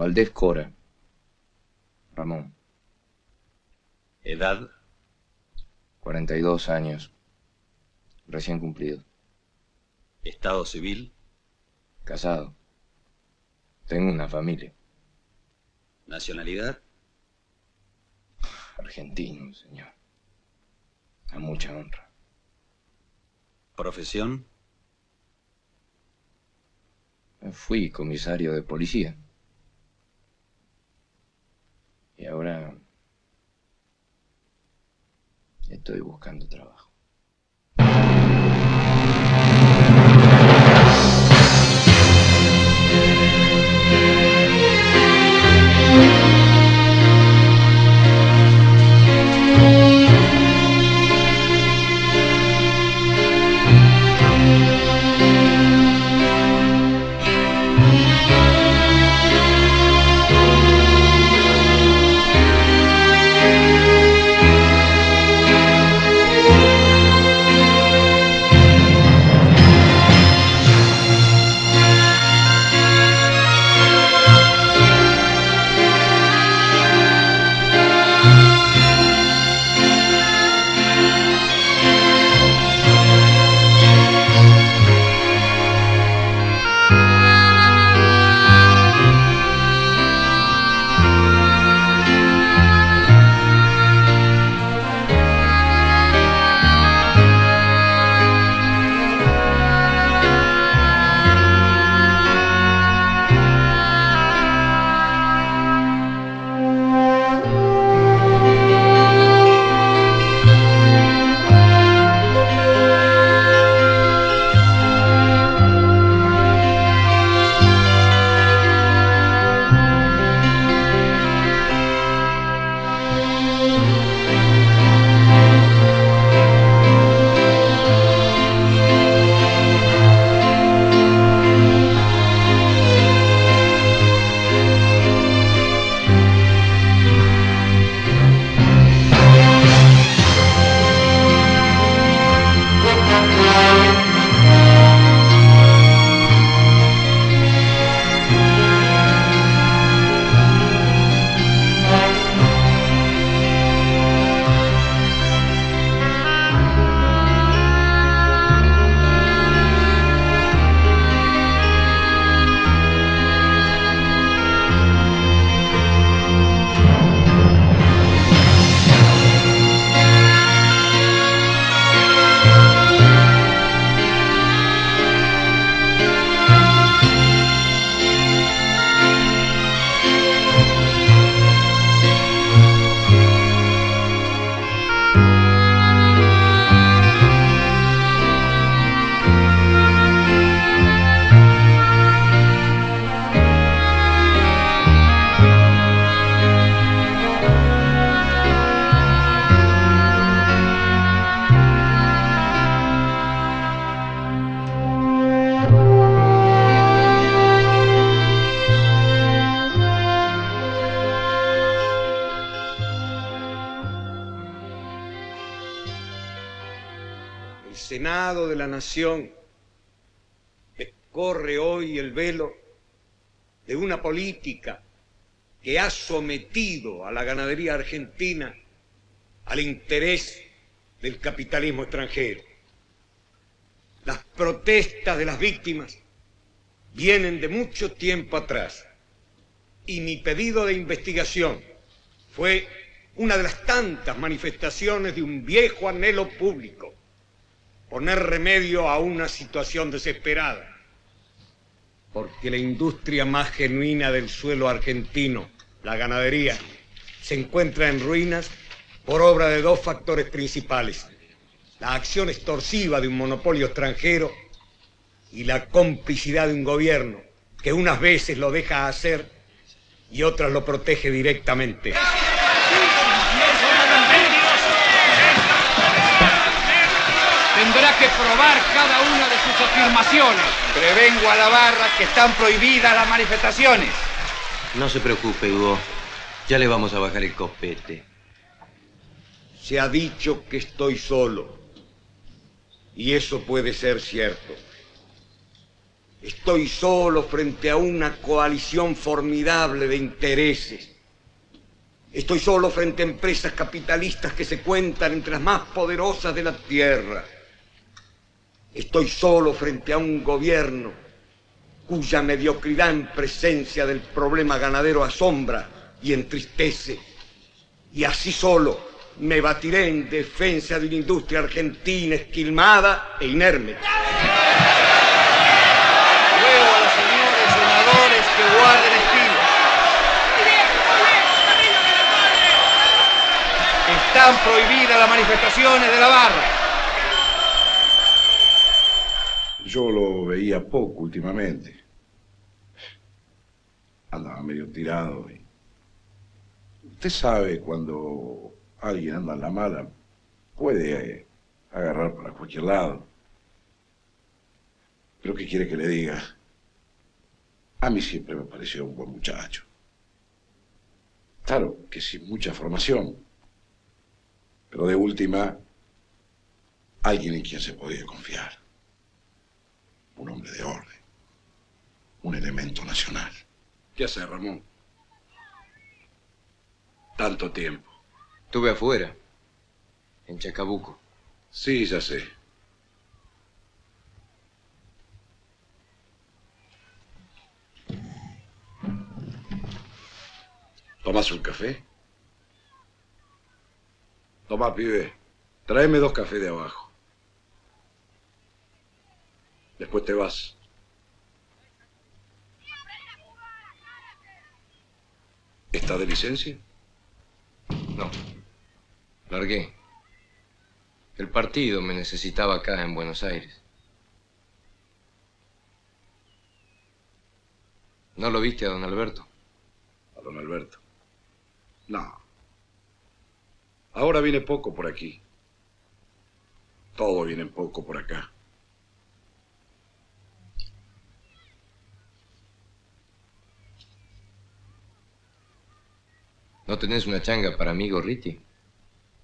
Valdés Cora. Ramón. Edad. 42 años. Recién cumplido. Estado civil. Casado. Tengo una familia. Nacionalidad. Argentino, señor. A mucha honra. Profesión. Fui comisario de policía. Y ahora estoy buscando trabajo. A la ganadería argentina al interés del capitalismo extranjero. Las protestas de las víctimas vienen de mucho tiempo atrás y mi pedido de investigación fue una de las tantas manifestaciones de un viejo anhelo público poner remedio a una situación desesperada. Porque la industria más genuina del suelo argentino, la ganadería, se encuentra en ruinas por obra de dos factores principales. La acción extorsiva de un monopolio extranjero y la complicidad de un gobierno que unas veces lo deja hacer y otras lo protege directamente. Tendrá que probar cada una de sus afirmaciones. Prevengo a la barra que están prohibidas las manifestaciones. No se preocupe, Hugo. Ya le vamos a bajar el copete. Se ha dicho que estoy solo. Y eso puede ser cierto. Estoy solo frente a una coalición formidable de intereses. Estoy solo frente a empresas capitalistas que se cuentan entre las más poderosas de la tierra. Estoy solo frente a un gobierno cuya mediocridad en presencia del problema ganadero asombra y entristece. Y así solo me batiré en defensa de una industria argentina esquilmada e inerme. Ruego a los señores senadores que guarden estilo. Están prohibidas las manifestaciones de la barra. Yo lo veía poco últimamente. Andaba medio tirado. Y... Usted sabe cuando alguien anda en la mala, puede eh, agarrar para cualquier lado. Pero ¿qué quiere que le diga? A mí siempre me pareció un buen muchacho. Claro que sin mucha formación, pero de última, alguien en quien se podía confiar. Un hombre de orden, un elemento nacional. ¿Qué hace, Ramón? Tanto tiempo. Estuve afuera, en Chacabuco. Sí, ya sé. ¿Tomas un café? Toma, pibe. Tráeme dos cafés de abajo. Después te vas. ¿Está de licencia? No. Largué. El partido me necesitaba acá en Buenos Aires. ¿No lo viste a don Alberto? A don Alberto. No. Ahora viene poco por aquí. Todo viene poco por acá. ¿No tenés una changa para mí, Gorriti?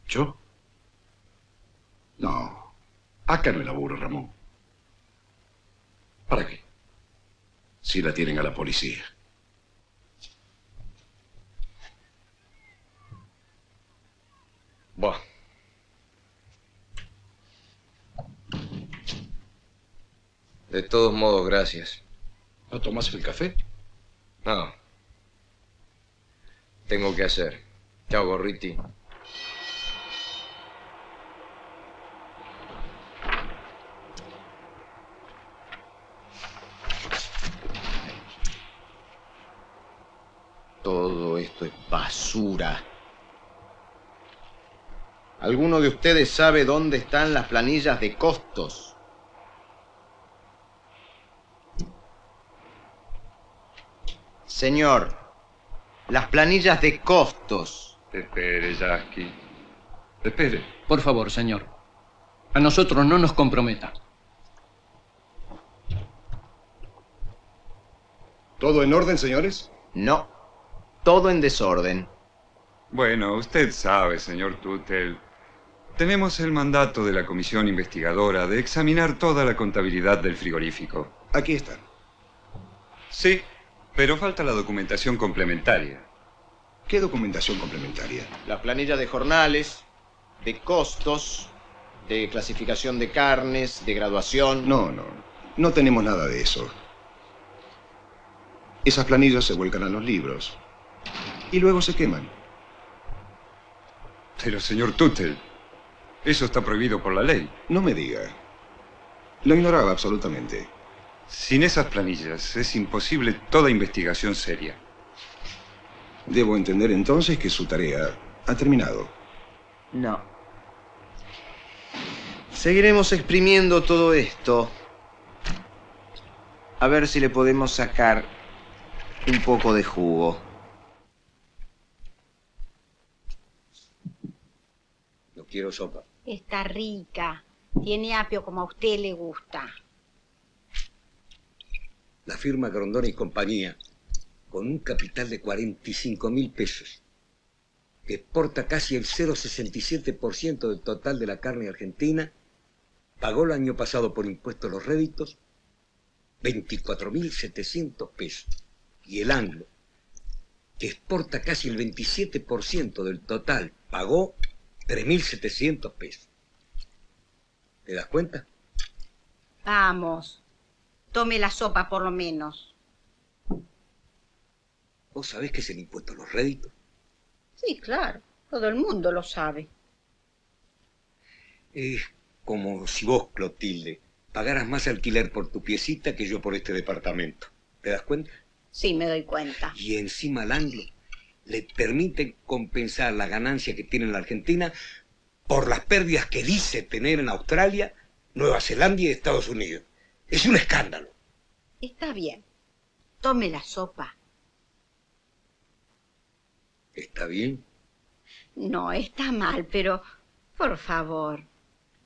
¿Yo? No. Acá no laburo, Ramón. ¿Para qué? Si la tienen a la policía. Buah. De todos modos, gracias. ¿No tomas el café? No. Tengo que hacer. Chao, Gorriti. Todo esto es basura. ¿Alguno de ustedes sabe dónde están las planillas de costos? Señor, las planillas de costos. Espere, Jackie. Espere. Por favor, señor. A nosotros no nos comprometa. ¿Todo en orden, señores? No, todo en desorden. Bueno, usted sabe, señor Tuttle. Tenemos el mandato de la comisión investigadora de examinar toda la contabilidad del frigorífico. Aquí están. Sí, pero falta la documentación complementaria. ¿Qué documentación complementaria? Las planillas de jornales, de costos, de clasificación de carnes, de graduación. No, no. No tenemos nada de eso. Esas planillas se vuelcan a los libros y luego se queman. Pero, señor Tuttle, eso está prohibido por la ley. No me diga. Lo ignoraba absolutamente. Sin esas planillas es imposible toda investigación seria. Debo entender entonces que su tarea ha terminado. No. Seguiremos exprimiendo todo esto. A ver si le podemos sacar un poco de jugo. No quiero sopa. Está rica. Tiene apio como a usted le gusta. La firma Grondona y compañía, con un capital de 45 mil pesos, que exporta casi el 0,67% del total de la carne argentina, pagó el año pasado por impuestos los réditos 24.700 pesos. Y el anglo, que exporta casi el 27% del total, pagó 3.700 pesos. ¿Te das cuenta? Vamos. Tome la sopa por lo menos. ¿Vos sabés qué es el impuesto a los réditos? Sí, claro. Todo el mundo lo sabe. Es como si vos, Clotilde, pagaras más alquiler por tu piecita que yo por este departamento. ¿Te das cuenta? Sí, me doy cuenta. Y encima al anglo le permite compensar la ganancia que tiene en la Argentina por las pérdidas que dice tener en Australia, Nueva Zelanda y Estados Unidos. Es un escándalo. Está bien. Tome la sopa. ¿Está bien? No, está mal, pero por favor,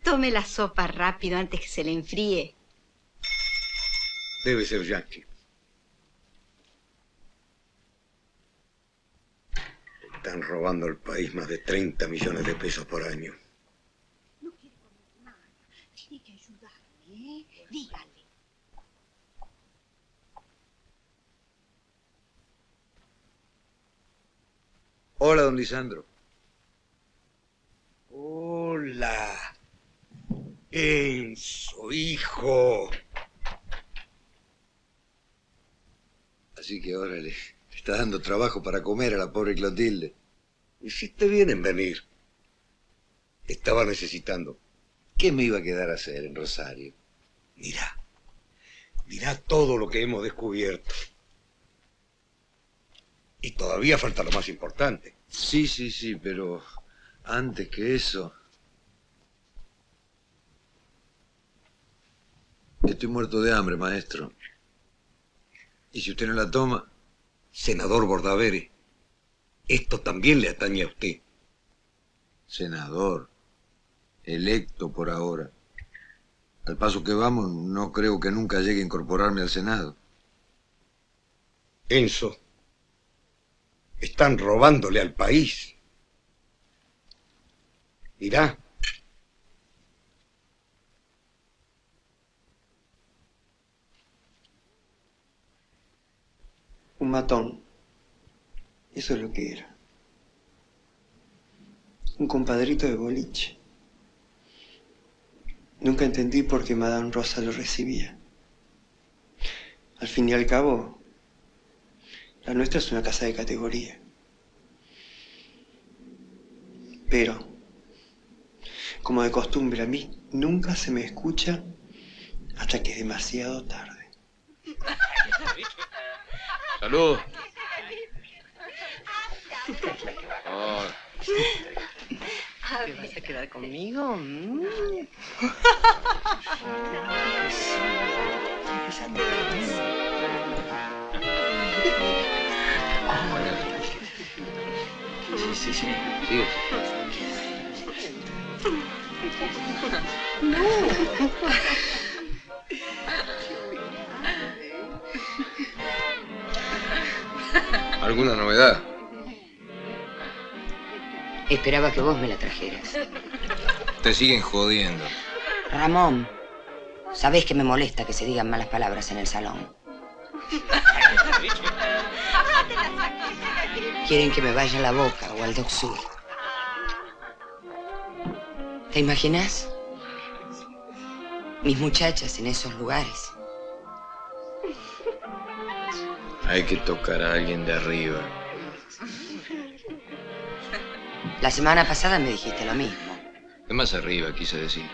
tome la sopa rápido antes que se le enfríe. Debe ser Yankee. Están robando al país más de 30 millones de pesos por año. No quiere comer nada. Tiene que ayudarme, ¿eh? Dígale. Hola, don Lisandro. Hola. Enzo, hijo. Así que ahora le, está dando trabajo para comer a la pobre Clotilde. Hiciste bien en venir. Estaba necesitando. ¿Qué me iba a quedar a hacer en Rosario? Mira, mira todo lo que hemos descubierto. Y todavía falta lo más importante. Sí, sí, sí, pero antes que eso... Estoy muerto de hambre, maestro. ¿Y si usted no la toma? Senador Bordavere, esto también le atañe a usted. Senador, electo por ahora. Al paso que vamos, no creo que nunca llegue a incorporarme al Senado. Enzo, están robándole al país. Mirá. Un matón. Eso es lo que era. Un compadrito de boliche. Nunca entendí por qué Madame Rosa lo recibía. Al fin y al cabo, la nuestra es una casa de categoría. Pero, como de costumbre, a mí nunca se me escucha hasta que es demasiado tarde. Salud. Oh, ¿Te vas a quedar conmigo? Mm. sí, sí, sí. Sigue. ¿Alguna novedad? Esperaba que vos me la trajeras. Te siguen jodiendo. Ramón, sabés que me molesta que se digan malas palabras en el salón. Quieren que me vaya a la boca o al Doc Sur. ¿Te imaginas? Mis muchachas en esos lugares. Hay que tocar a alguien de arriba. La semana pasada me dijiste lo mismo. De más arriba, quise decir.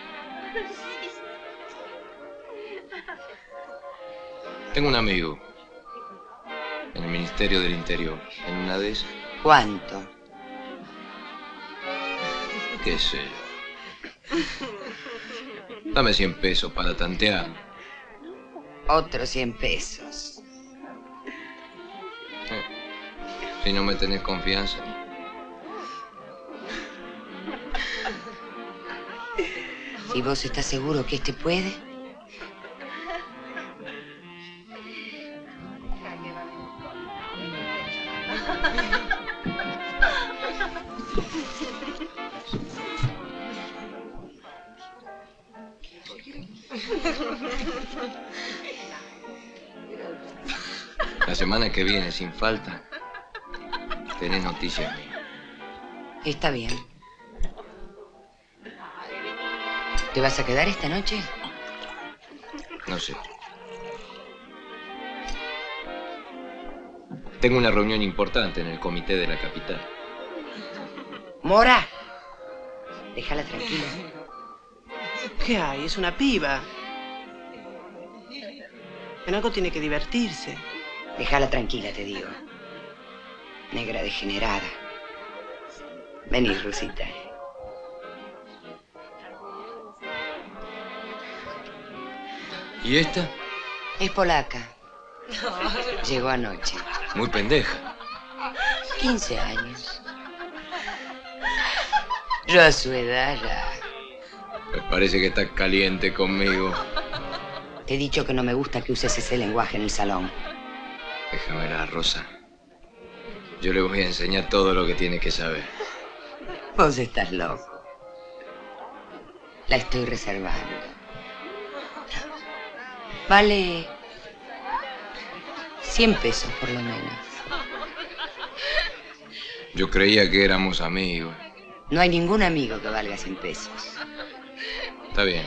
Tengo un amigo en el Ministerio del Interior. En una de esas, ¿Cuánto? qué sé yo. Dame 100 pesos para tantear. Otros 100 pesos. Si no me tenés confianza. ¿Y vos estás seguro que este puede? La semana que viene, sin falta, tenés noticias mías. Está bien. ¿Te vas a quedar esta noche? No sé. Tengo una reunión importante en el comité de la capital. Mora, déjala tranquila. ¿Qué hay? Es una piba. En algo tiene que divertirse. Déjala tranquila, te digo. Negra degenerada. Vení, Rosita. ¿Y esta? Es polaca. Llegó anoche. Muy pendeja. 15 años. Yo a su edad ya. Me parece que está caliente conmigo. Te he dicho que no me gusta que uses ese lenguaje en el salón. Déjame la Rosa. Yo le voy a enseñar todo lo que tiene que saber. Vos estás loco. La estoy reservando. Vale 100 pesos por lo menos. Yo creía que éramos amigos. No hay ningún amigo que valga 100 pesos. Está bien.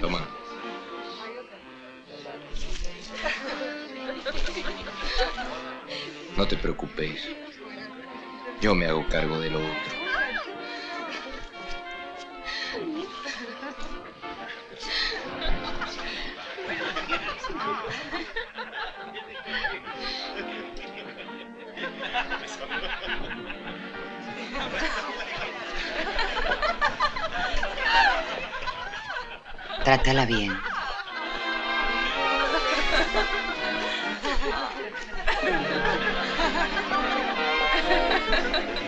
Toma. No te preocupes. Yo me hago cargo de lo otro. Trátala bien.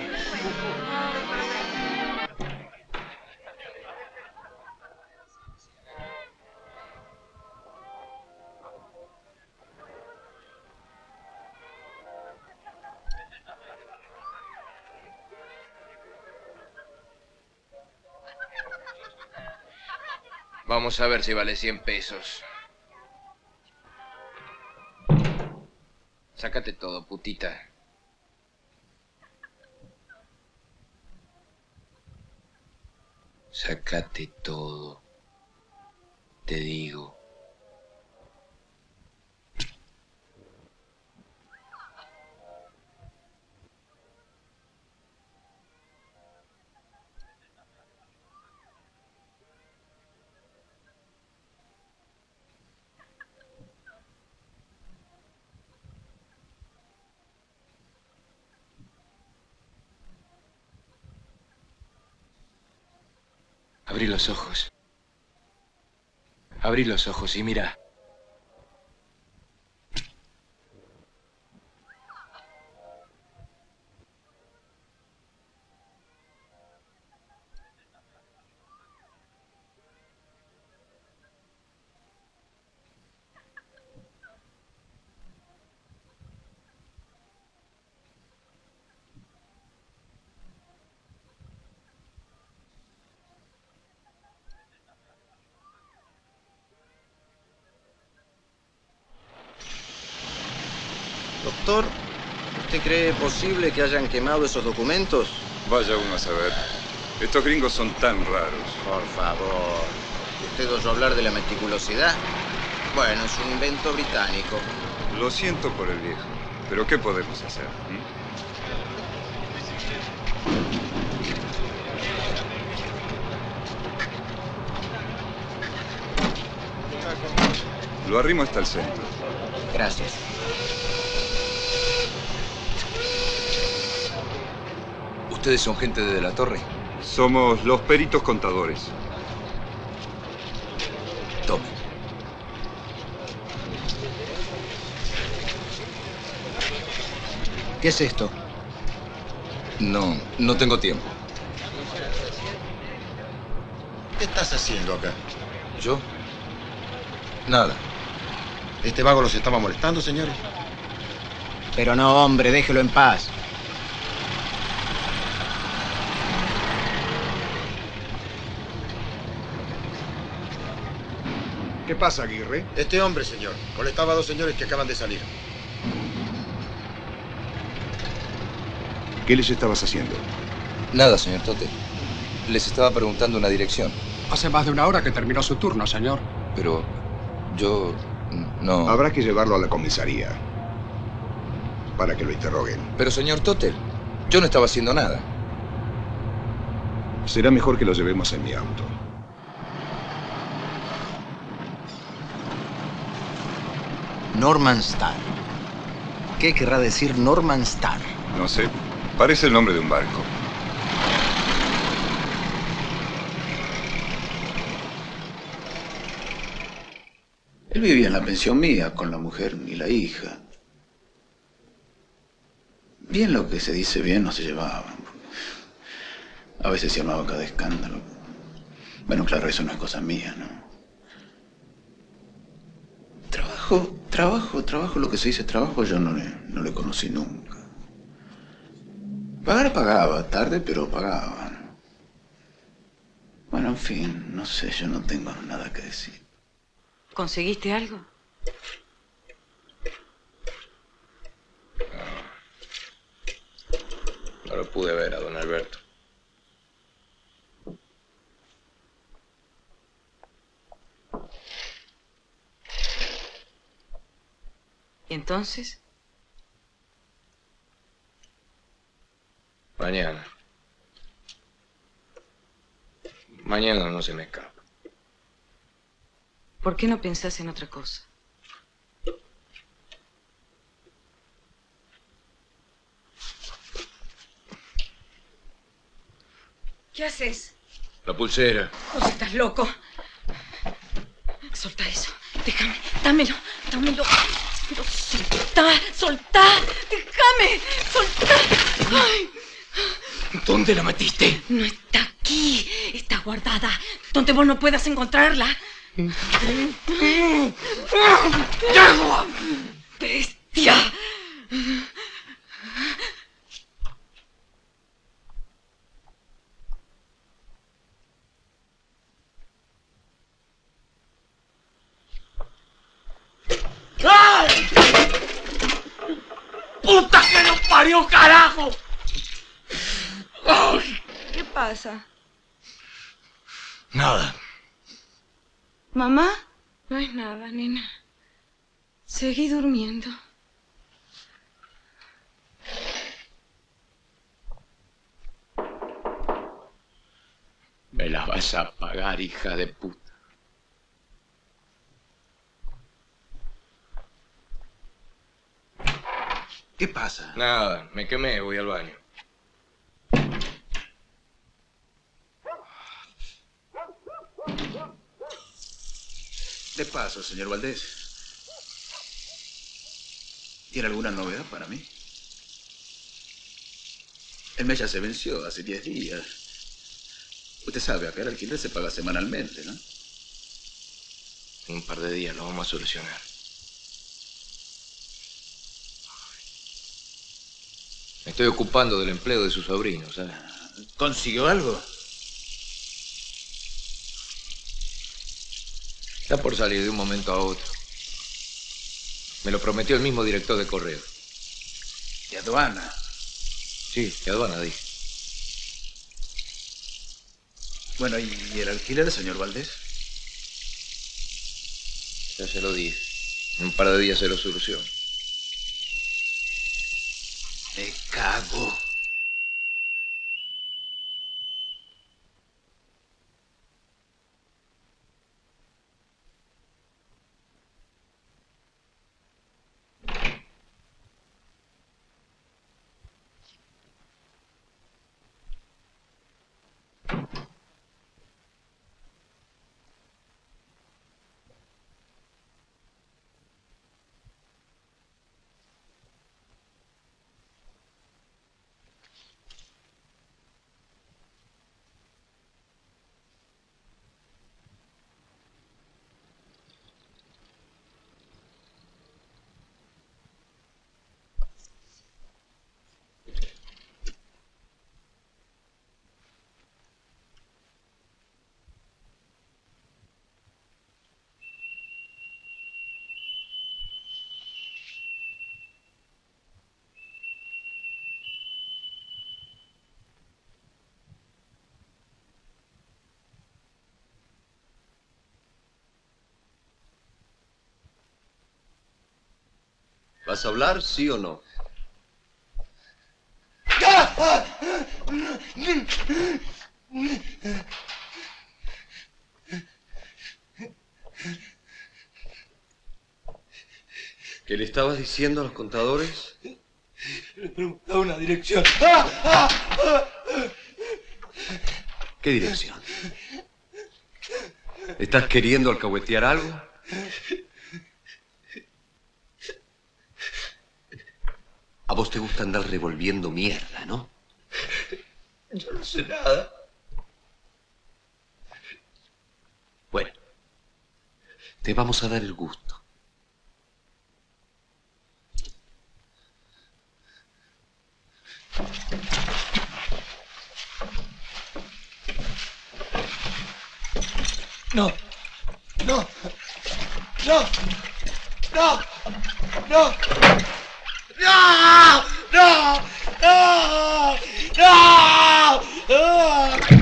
Vamos a ver si vale 100 pesos. Sácate todo, putita. Sácate todo. Te digo. Abrí los ojos. Abrí los ojos y mira. ¿usted cree posible que hayan quemado esos documentos? Vaya uno a saber. Estos gringos son tan raros. Por favor. ¿Usted oyó hablar de la meticulosidad? Bueno, es un invento británico. Lo siento por el viejo, pero ¿qué podemos hacer? ¿Mm? Lo arrimo hasta el centro. Gracias. ¿Ustedes son gente de la torre? Somos los peritos contadores. Tome. ¿Qué es esto? No, no tengo tiempo. ¿Qué estás haciendo acá? ¿Yo? Nada. ¿Este vago los estaba molestando, señores? Pero no, hombre, déjelo en paz. ¿Qué pasa, Aguirre? Este hombre, señor, molestaba a dos señores que acaban de salir. ¿Qué les estabas haciendo? Nada, señor Tote. Les estaba preguntando una dirección. Hace más de una hora que terminó su turno, señor. Pero yo no... Habrá que llevarlo a la comisaría. Para que lo interroguen. Pero, señor Totel, yo no estaba haciendo nada. Será mejor que lo llevemos en mi auto. Norman Star. ¿Qué querrá decir Norman Star? No sé. Parece el nombre de un barco. Él vivía en la pensión mía con la mujer y la hija. Bien lo que se dice bien no se llevaba. A veces se armaba cada escándalo. Bueno, claro, eso no es cosa mía, ¿no? Trabajo, trabajo, trabajo, lo que se dice trabajo yo no le, no le conocí nunca. Pagar pagaba, tarde pero pagaba. Bueno, en fin, no sé, yo no tengo nada que decir. ¿Conseguiste algo? No lo pude ver a don Alberto. ¿Y entonces? Mañana. Mañana no se me escapa. ¿Por qué no pensás en otra cosa? ¿Qué haces? La pulsera. ¿O estás loco? Solta eso. Déjame. Dámelo. Dámelo. Pero soltá. Soltá. Déjame. Soltá. Ay. ¿Dónde la metiste? No está aquí. Está guardada. Donde vos no puedas encontrarla. ¡Ay! ¡Puta que nos parió, carajo! ¡Ay! ¿Qué pasa? Nada. ¿Mamá? No es nada, nena. Seguí durmiendo. Me la vas a pagar, hija de puta. ¿Qué pasa? Nada, me quemé, voy al baño. De paso, señor Valdés. ¿Tiene alguna novedad para mí? El mes ya se venció hace 10 días. Usted sabe, acá el alquiler se paga semanalmente, ¿no? En un par de días lo vamos a solucionar. Me estoy ocupando del empleo de su sobrino, ¿sabes? ¿Consiguió algo? Está por salir de un momento a otro. Me lo prometió el mismo director de correo. ¿De aduana? Sí, de aduana, dije. Bueno, ¿y el alquiler, señor Valdés? Ya se lo dije. En un par de días se lo soluciono. ¿Vas a hablar, sí o no? ¿Qué le estabas diciendo a los contadores? Le preguntaba una dirección. ¿Qué dirección? ¿Estás queriendo alcahuetear algo? Vos te gusta andar revolviendo mierda, ¿no? Yo no sé nada. Bueno, te vamos a dar el gusto. No. No. No. No. No. No. No. No. No. Está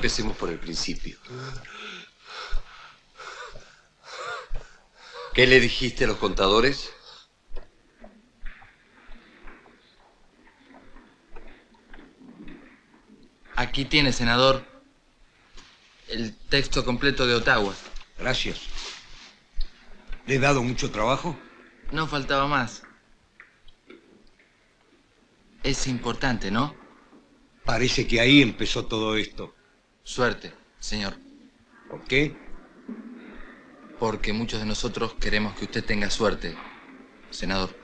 empecemos por el principio. ¿Qué le dijiste a los contadores? Aquí tiene, senador, el texto completo de Ottawa. Gracias. ¿Le he dado mucho trabajo? No faltaba más. Es importante, ¿no? Parece que ahí empezó todo esto. Suerte, señor. ¿Por qué? Porque muchos de nosotros queremos que usted tenga suerte, senador.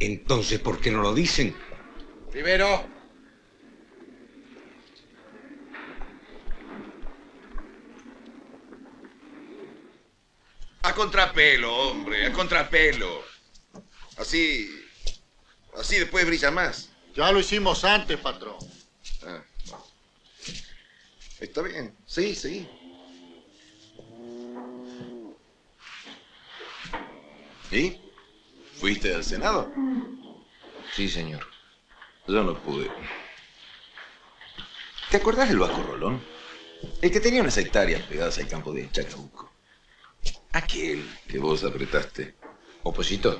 Entonces, ¿por qué no lo dicen? Primero. A contrapelo, hombre, a contrapelo. Así. Así después brilla más. Ya lo hicimos antes, patrón. Ah. Está bien. Sí, sí. ¿Y? ¿Fuiste al Senado? Sí, señor. Yo no pude. ¿Te acordás del Vasco Rolón? El que tenía unas hectáreas pegadas al campo de Chacabuco. Aquel que vos apretaste. Opositor.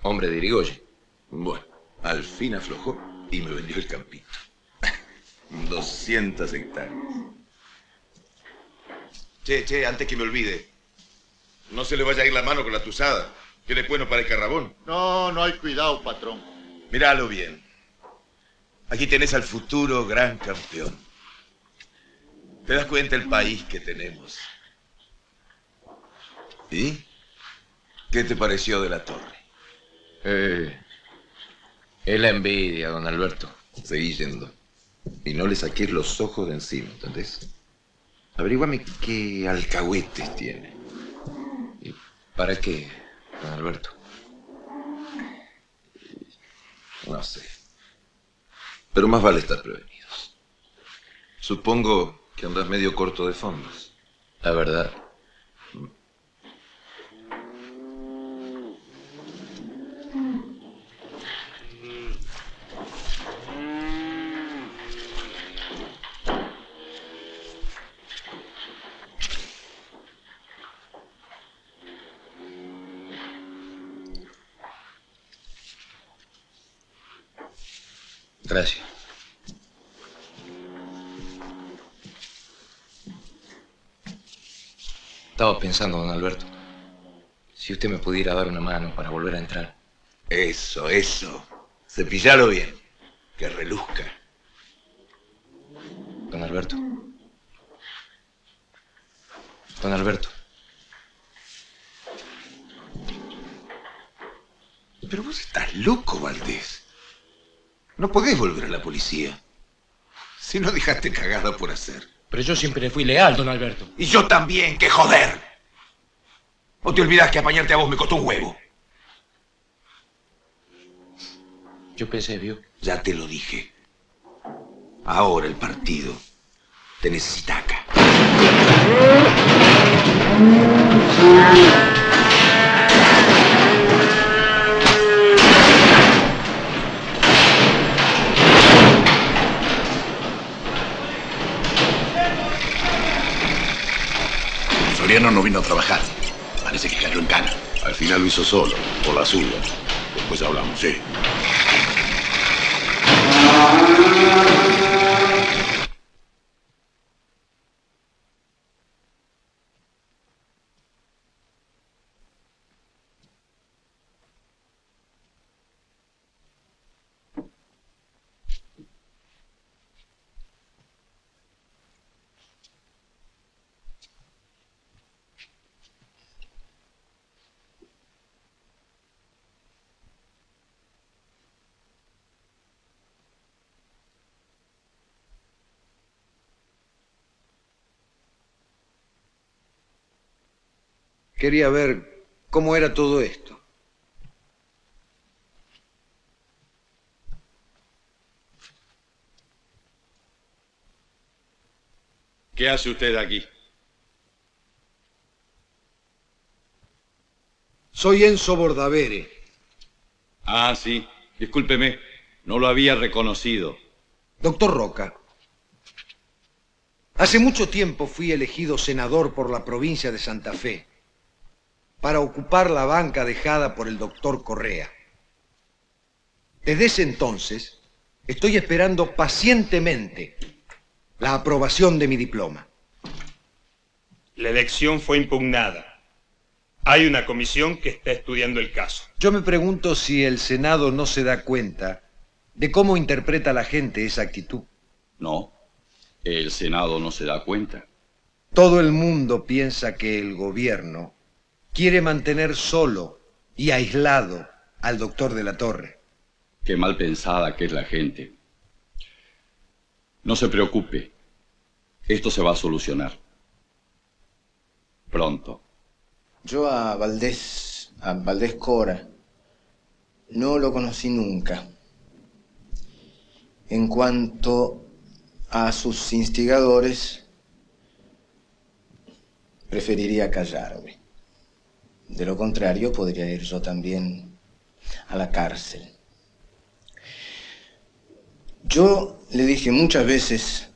Hombre de Irigoyen. Bueno, al fin aflojó y me vendió el campito. 200 hectáreas. Che, che, antes que me olvide. No se le vaya a ir la mano con la tuzada. Que después no parezca rabón. No, no hay cuidado, patrón. Míralo bien. Aquí tenés al futuro gran campeón. ¿Te das cuenta el país que tenemos? ¿Y? ¿Qué te pareció de la torre? Eh, es la envidia, don Alberto. Seguí yendo. Y no le saques los ojos de encima, ¿entendés? Averíguame qué alcahuetes tiene. ¿Y para qué, don Alberto? No sé. Pero más vale estar prevenidos. Supongo que andas medio corto de fondos. La verdad. Gracias. Estaba pensando, don Alberto, si usted me pudiera dar una mano para volver a entrar. Eso, eso. Cepillalo bien. Que reluzca. Don Alberto. Don Alberto. Pero vos estás loco, Valdés. No podés volver a la policía. Si no dejaste cagada por hacer. Pero yo siempre fui leal, don Alberto. Y yo también, que joder. ¿O te olvidás que apañarte a vos me costó un huevo? Yo pensé, vio. Ya te lo dije. Ahora el partido te necesita acá. No vino a trabajar. Parece que cayó en cana. Al final lo hizo solo, por la suya. Después hablamos, sí. Quería ver cómo era todo esto. ¿Qué hace usted aquí? Soy Enzo Bordavere. Ah, sí. Discúlpeme, no lo había reconocido. Doctor Roca. Hace mucho tiempo fui elegido senador por la provincia de Santa Fe para ocupar la banca dejada por el doctor Correa. Desde ese entonces estoy esperando pacientemente la aprobación de mi diploma. La elección fue impugnada. Hay una comisión que está estudiando el caso. Yo me pregunto si el Senado no se da cuenta de cómo interpreta la gente esa actitud. No, el Senado no se da cuenta. Todo el mundo piensa que el gobierno quiere mantener solo y aislado al doctor de la Torre. Qué mal pensada que es la gente. No se preocupe. Esto se va a solucionar. Pronto. Yo a Valdés, a Valdés Cora, no lo conocí nunca. En cuanto a sus instigadores, preferiría callarme. De lo contrario, podría ir yo también a la cárcel. Yo le dije muchas veces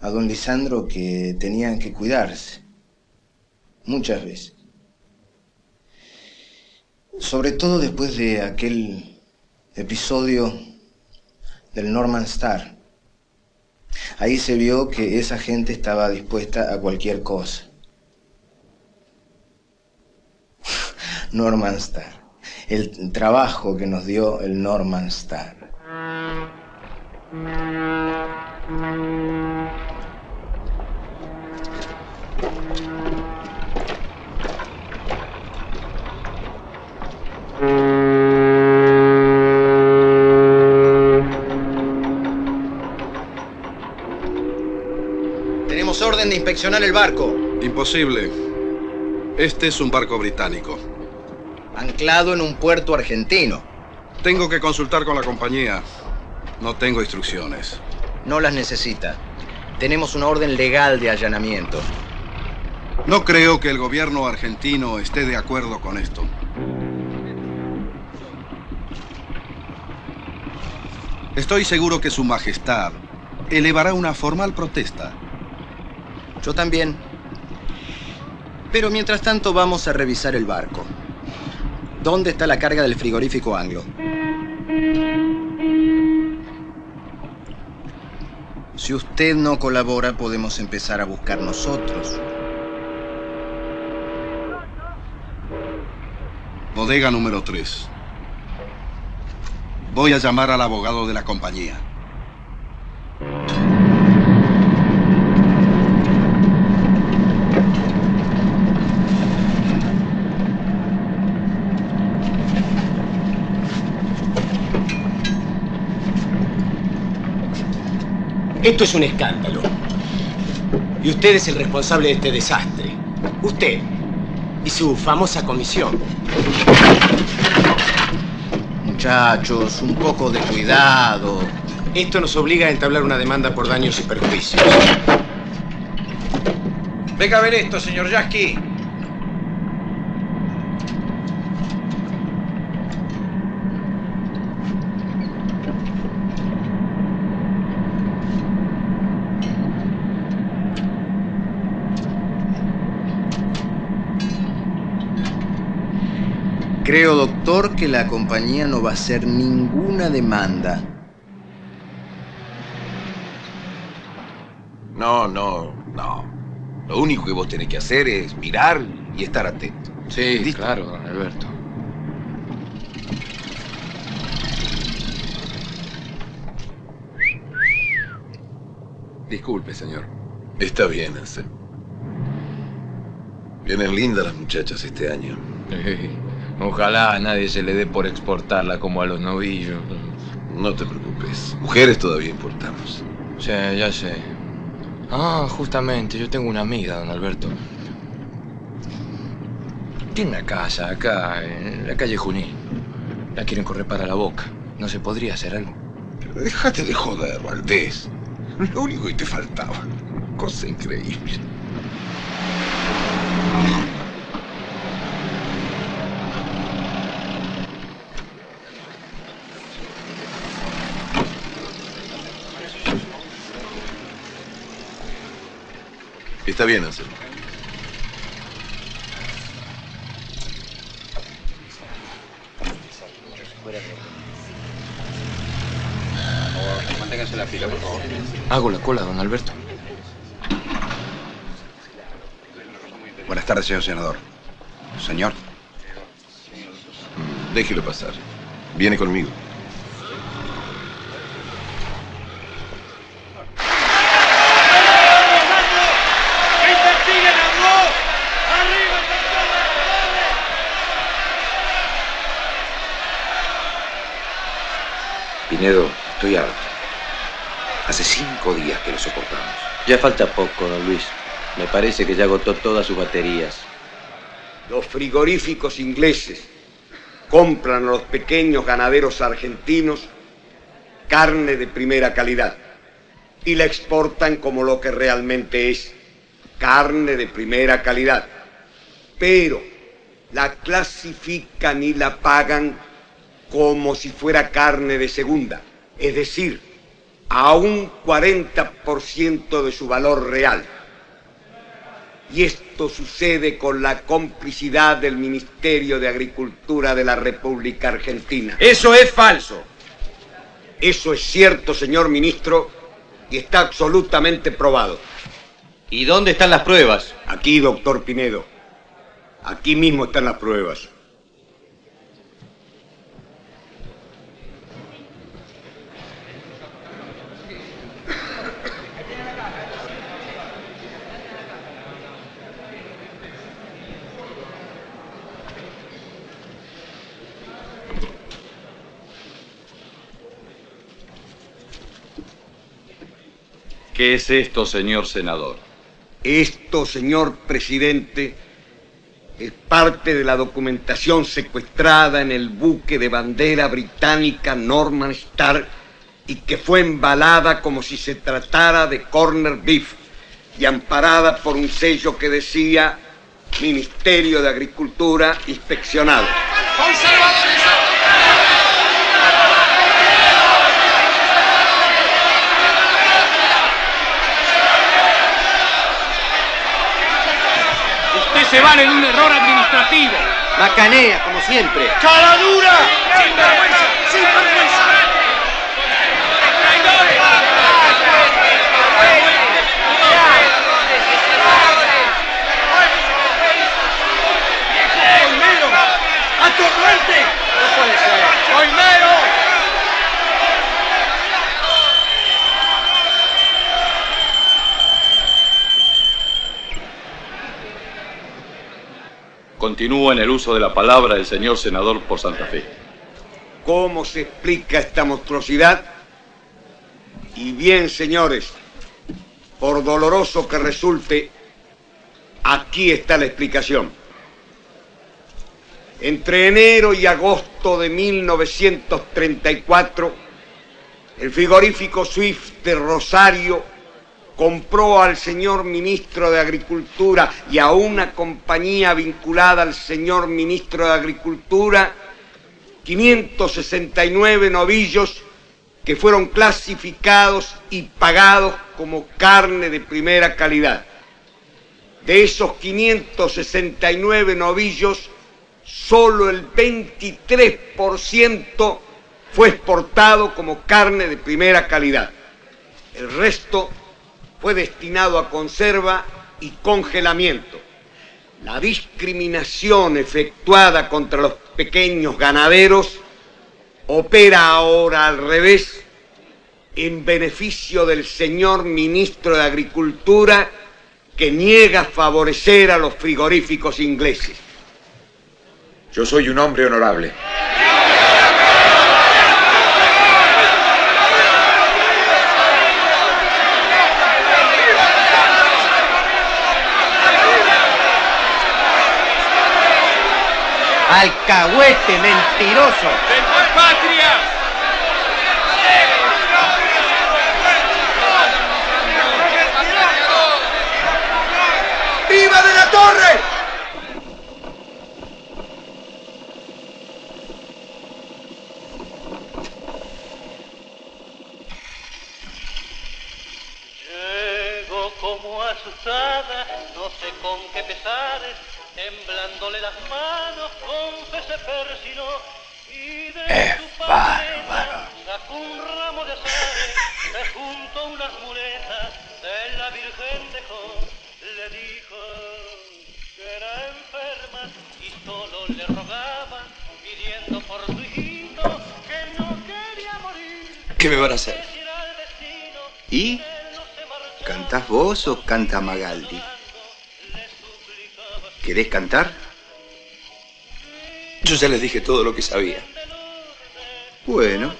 a don Lisandro que tenían que cuidarse. Muchas veces. Sobre todo después de aquel episodio del Norman Star. Ahí se vio que esa gente estaba dispuesta a cualquier cosa. Norman Star. El trabajo que nos dio el Norman Star. Tenemos orden de inspeccionar el barco. Imposible. Este es un barco británico. Anclado en un puerto argentino. Tengo que consultar con la compañía. No tengo instrucciones. No las necesita. Tenemos una orden legal de allanamiento. No creo que el gobierno argentino esté de acuerdo con esto. Estoy seguro que Su Majestad elevará una formal protesta. Yo también. Pero mientras tanto vamos a revisar el barco dónde está la carga del frigorífico Anglo. Si usted no colabora, podemos empezar a buscar nosotros. Bodega número 3. Voy a llamar al abogado de la compañía. Esto es un escándalo. Y usted es el responsable de este desastre. Usted y su famosa comisión. Muchachos, un poco de cuidado. Esto nos obliga a entablar una demanda por daños y perjuicios. Venga a ver esto, señor Yasky. Creo, doctor, que la compañía no va a hacer ninguna demanda. No, no, no. Lo único que vos tenés que hacer es mirar y estar atento. Sí, claro, don Alberto. Disculpe, señor. Está bien, Anselmo. Vienen lindas las muchachas este año. Ojalá a nadie se le dé por exportarla como a los novillos. No te preocupes. Mujeres todavía importamos. Sí, ya sé. Ah, justamente, yo tengo una amiga, don Alberto. Tiene una casa acá, en la calle Junín. La quieren correr para la boca. ¿No se podría hacer algo? Pero déjate de joder, Valdés. Lo único que te faltaba. Cosa increíble. Está bien, Anselmo. Manténgase la fila, por favor. Hago la cola, don Alberto. Buenas tardes, señor senador. Señor. Déjelo pasar. Viene conmigo. Pinedo, estoy harto. Hace cinco días que lo soportamos. Ya falta poco, don Luis. Me parece que ya agotó todas sus baterías. Los frigoríficos ingleses compran a los pequeños ganaderos argentinos carne de primera calidad y la exportan como lo que realmente es, carne de primera calidad. Pero la clasifican y la pagan como si fuera carne de segunda, es decir, a un 40% de su valor real. Y esto sucede con la complicidad del Ministerio de Agricultura de la República Argentina. Eso es falso. Eso es cierto, señor ministro, y está absolutamente probado. ¿Y dónde están las pruebas? Aquí, doctor Pinedo. Aquí mismo están las pruebas. ¿Qué es esto, señor senador? Esto, señor presidente, es parte de la documentación secuestrada en el buque de bandera británica Norman Star y que fue embalada como si se tratara de corner beef y amparada por un sello que decía Ministerio de Agricultura inspeccionado. Usted se vale de un error administrativo. Macanea, como siempre. ¡Caladura! ¡Sin vergüenza! ¡Sin vergüenza! ¡A Continúa en el uso de la palabra del señor senador por Santa Fe. ¿Cómo se explica esta monstruosidad? Y bien, señores, por doloroso que resulte, aquí está la explicación. Entre enero y agosto de 1934, el frigorífico Swift de Rosario compró al señor ministro de Agricultura y a una compañía vinculada al señor ministro de Agricultura 569 novillos que fueron clasificados y pagados como carne de primera calidad. De esos 569 novillos, solo el 23% fue exportado como carne de primera calidad. El resto fue destinado a conserva y congelamiento. La discriminación efectuada contra los pequeños ganaderos opera ahora al revés en beneficio del señor ministro de Agricultura que niega favorecer a los frigoríficos ingleses. Yo soy un hombre honorable. Alcahuete, mentiroso. patria! ¡Viva de la torre! Es bárbaro. un ramo de azares, se juntó unas muletas, de la Virgen dejó, le dijo que era enferma y solo le rogaba, pidiendo por su hijito que no quería morir. ¿Qué me van a hacer? ¿Y? ¿Cantás vos o canta Magaldi? ¿Querés cantar? Yo ya les dije todo lo que sabía. Bueno.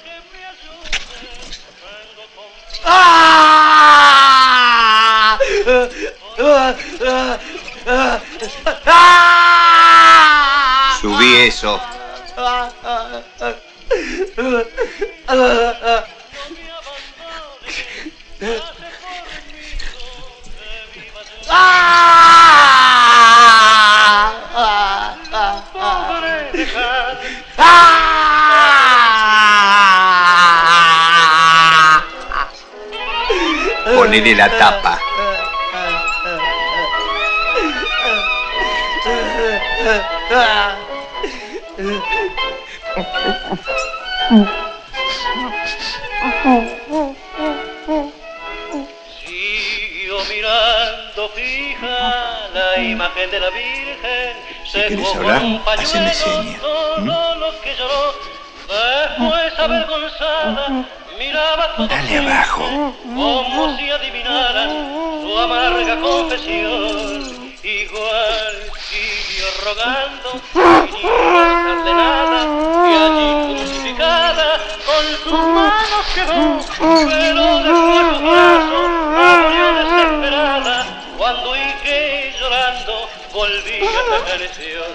¡Ah! Subí eso. Ponele la tapa. Siguió mirando fija la imagen de la Virgen. Se querés fue hablar, haceme seña, todo lo que lloró. Después avergonzada miraba todo Dale abajo. como si adivinaran su amarga confesión. Igual siguió rogando, sin de nada, y allí crucificada con sus manos quedó, pero a su brazo, murió desesperada, cuando que llorando volvía a la canción.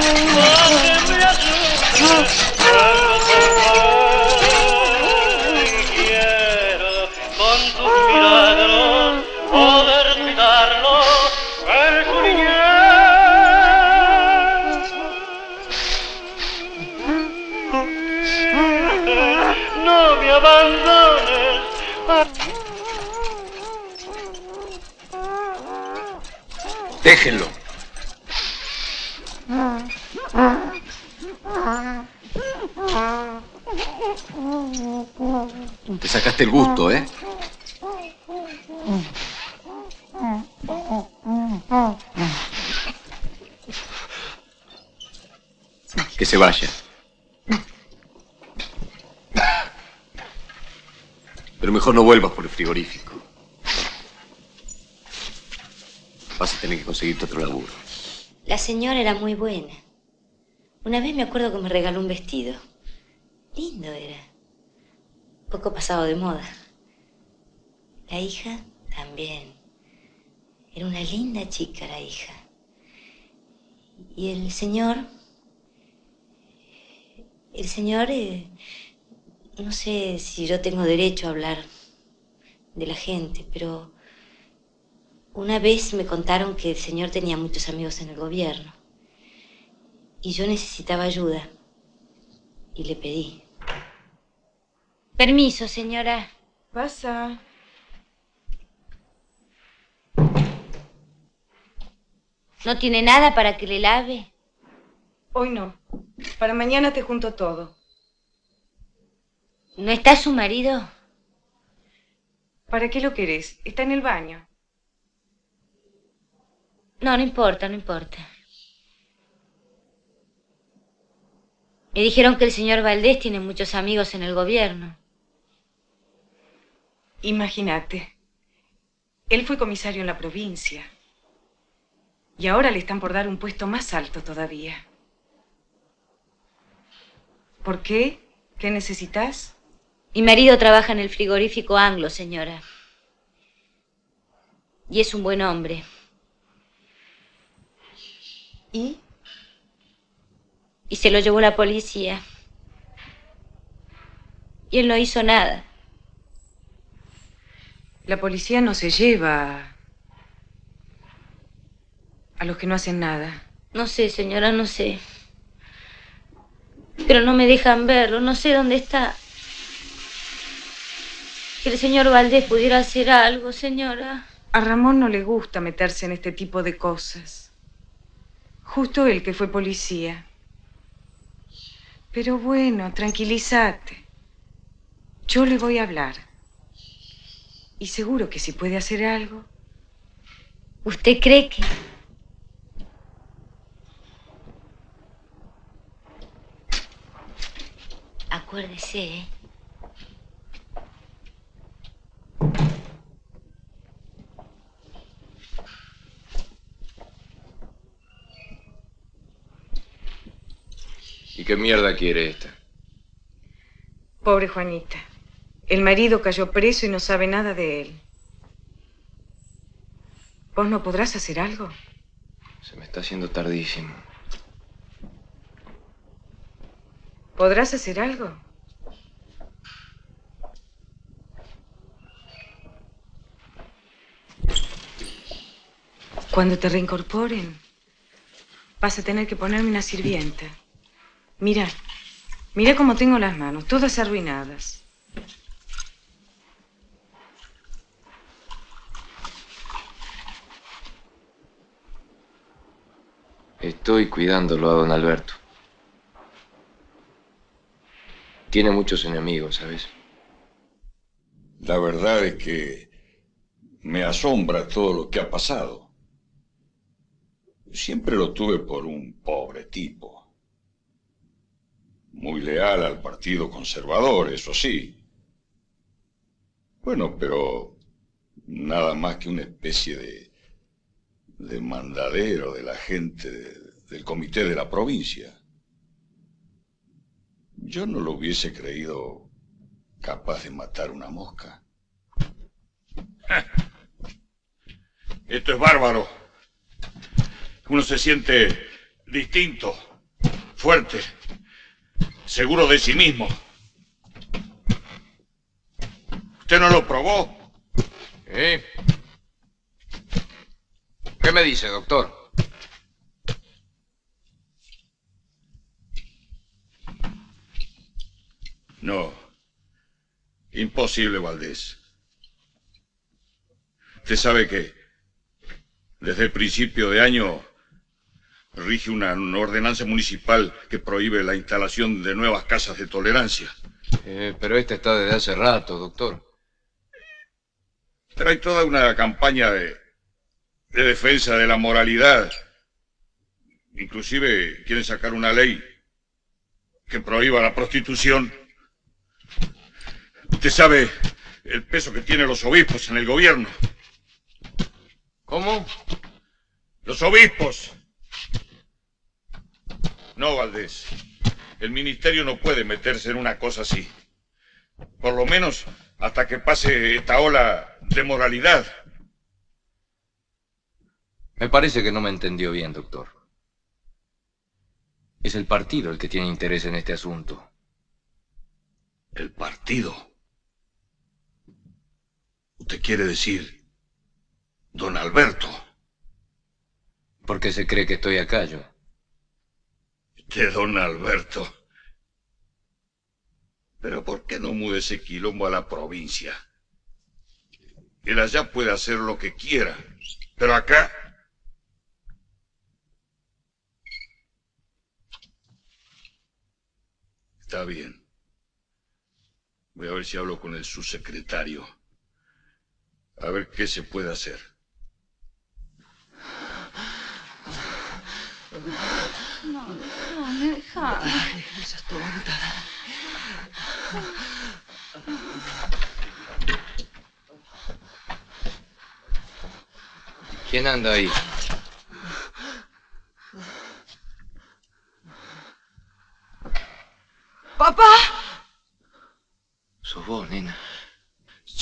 Quiero se vaya. Pero mejor no vuelvas por el frigorífico. Vas a tener que conseguirte otro laburo. La señora era muy buena. Una vez me acuerdo que me regaló un vestido. Lindo era. Poco pasado de moda. La hija también. Era una linda chica la hija. Y el señor... El señor... eh, no sé si yo tengo derecho a hablar de la gente, pero una vez me contaron que el señor tenía muchos amigos en el gobierno. Y yo necesitaba ayuda. Y le pedí. Permiso, señora. Pasa. ¿No tiene nada para que le lave? Hoy no. Para mañana te junto todo. ¿No está su marido? ¿Para qué lo querés? Está en el baño. No, no importa, no importa. Me dijeron que el señor Valdés tiene muchos amigos en el gobierno. Imagínate. Él fue comisario en la provincia. Y ahora le están por dar un puesto más alto todavía. ¿Por qué? ¿Qué necesitas? Mi marido trabaja en el frigorífico anglo, señora. Y es un buen hombre. ¿Y? Y se lo llevó la policía. Y él no hizo nada. La policía no se lleva a los que no hacen nada. No sé, señora, no sé. Pero no me dejan verlo, no sé dónde está. Que el señor Valdés pudiera hacer algo, señora. A Ramón no le gusta meterse en este tipo de cosas. Justo él que fue policía. Pero bueno, tranquilízate. Yo le voy a hablar. Y seguro que si puede hacer algo. ¿Usted cree que...? Acuérdese, ¿eh? ¿Y qué mierda quiere esta? Pobre Juanita. El marido cayó preso y no sabe nada de él. ¿Vos no podrás hacer algo? Se me está haciendo tardísimo. ¿Podrás hacer algo? Cuando te reincorporen, vas a tener que ponerme una sirvienta. Mira, mira cómo tengo las manos, todas arruinadas. Estoy cuidándolo a don Alberto. Tiene muchos enemigos, ¿sabes? La verdad es que me asombra todo lo que ha pasado. Siempre lo tuve por un pobre tipo. Muy leal al Partido Conservador, eso sí. Bueno, pero nada más que una especie de, de mandadero de la gente de- del comité de la provincia. Yo no lo hubiese creído capaz de matar una mosca. Esto es bárbaro. Uno se siente distinto, fuerte, seguro de sí mismo. ¿Usted no lo probó? ¿Eh? ¿Qué me dice, doctor? No. Imposible, Valdés. Usted sabe que desde el principio de año rige una, una ordenanza municipal que prohíbe la instalación de nuevas casas de tolerancia. Eh, pero esta está desde hace rato, doctor. Pero hay toda una campaña de, de defensa de la moralidad. Inclusive quieren sacar una ley que prohíba la prostitución. Usted sabe el peso que tienen los obispos en el gobierno. ¿Cómo? Los obispos. No, Valdés. El ministerio no puede meterse en una cosa así. Por lo menos hasta que pase esta ola de moralidad. Me parece que no me entendió bien, doctor. Es el partido el que tiene interés en este asunto. ¿El partido? ¿Usted quiere decir don Alberto? ¿Por qué se cree que estoy acá yo? De don Alberto. Pero ¿por qué no mude ese quilombo a la provincia? Él allá puede hacer lo que quiera, pero acá... Está bien. Voy a ver si hablo con el subsecretario. A ver qué se puede hacer. No. No seas tonta. ¿Quién anda ahí? ¡Papá! Sos vos, nena.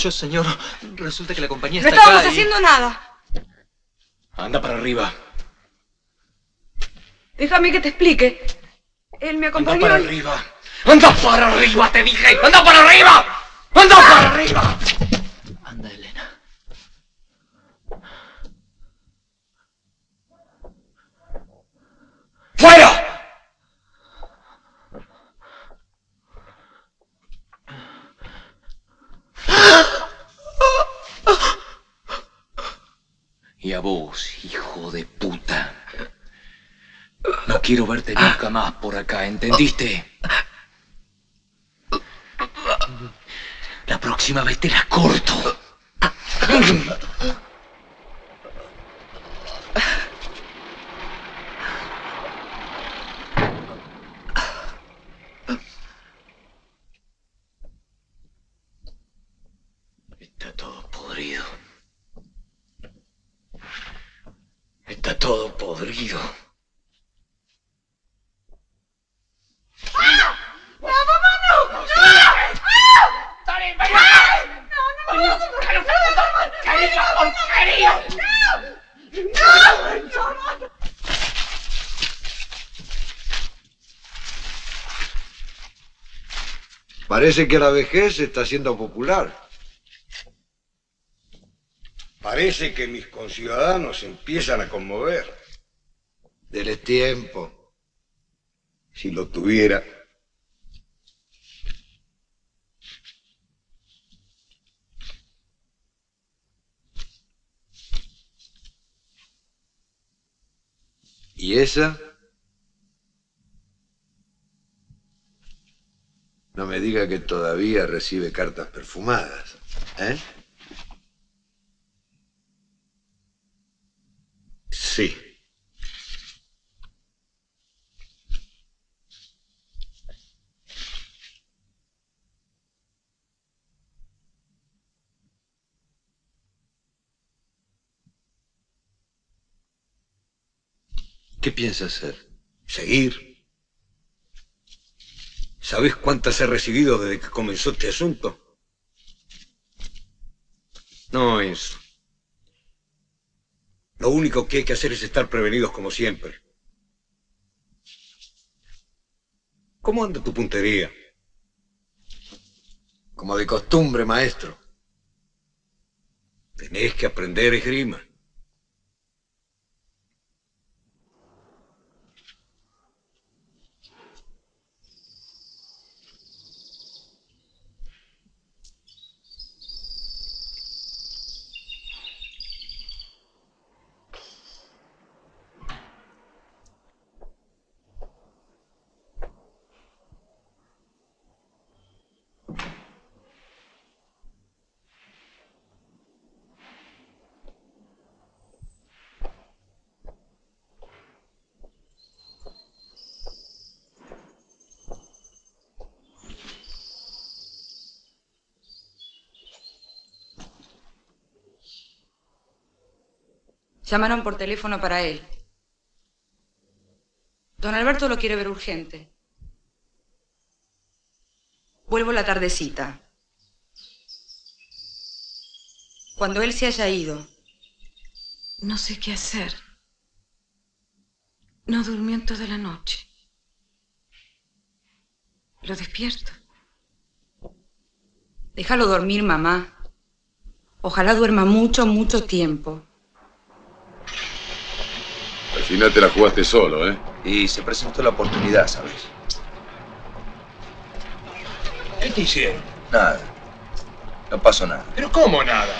Yo, señor, resulta que la compañía No está estábamos acá y- haciendo nada. Anda para arriba. Déjame que te explique. Él me Anda acompañó. para y- arriba. ¡Anda para arriba, te dije! ¡Anda para arriba! ¡Anda para arriba! Anda, Elena. ¡Fuera! Y a vos, hijo de puta. No quiero verte nunca más por acá, ¿entendiste? La próxima vez te la corto. Está todo podrido. Está todo podrido. ¡No, mamá, no! ¡No! ¡Ah! ¡Tony, ven acá! ¡No, no me vas a tocar! ¡No! ¡Querida porquería! ¡No! ¡No! ¡No! ¡No! Parece que la vejez está haciendo popular. Parece que mis conciudadanos empiezan a conmover. Dele tiempo. Si lo tuviera. ¿Y esa? No me diga que todavía recibe cartas perfumadas. ¿Eh? Sí. ¿Qué piensa hacer? Seguir. ¿Sabes cuántas he recibido desde que comenzó este asunto? No eso. Lo único que hay que hacer es estar prevenidos como siempre. ¿Cómo anda tu puntería? Como de costumbre, maestro. Tenés que aprender esgrima. Llamaron por teléfono para él. Don Alberto lo quiere ver urgente. Vuelvo la tardecita. Cuando él se haya ido, no sé qué hacer. No durmió en toda la noche. Lo despierto. Déjalo dormir, mamá. Ojalá duerma mucho, mucho tiempo. Al final te la jugaste solo, ¿eh? Y se presentó la oportunidad, ¿sabes? ¿Qué te hicieron? Nada. No pasó nada. ¿Pero cómo nada?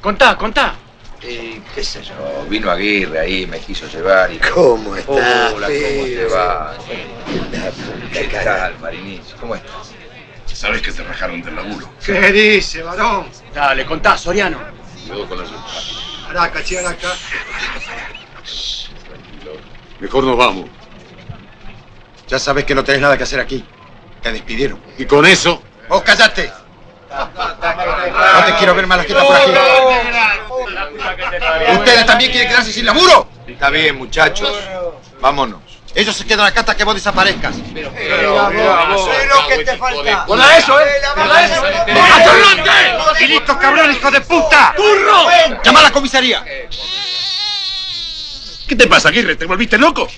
Contá, contá. Y qué sé yo, vino Aguirre ahí, me quiso llevar y... ¿Cómo estás, Hola, ¿cómo te va? ¿Qué tal, Marinichi? ¿Cómo estás? Sabes que te rajaron del laburo. ¿Qué dice, varón? Dale, contá, Soriano. Luego con la. Araca, che, araca. Mejor nos vamos. Ya sabes que no tenés nada que hacer aquí. Te despidieron. Y con eso, ¡Vos callate! No te quiero ver más la jeta por aquí. ¿Ustedes también quieren quedarse sin laburo? Está bien, muchachos. Vámonos. Ellos se quedan acá hasta que vos desaparezcas. Pero lo que te falta. ¡Guarda eso, eh! ¡Guarda eso! ¡Atorrante! ¡Y listo, cabrón, hijo de puta! ¡Burro! ¡Llama a la comisaría! ¿qué te pasa, Aguirre? ¿Te volviste loco?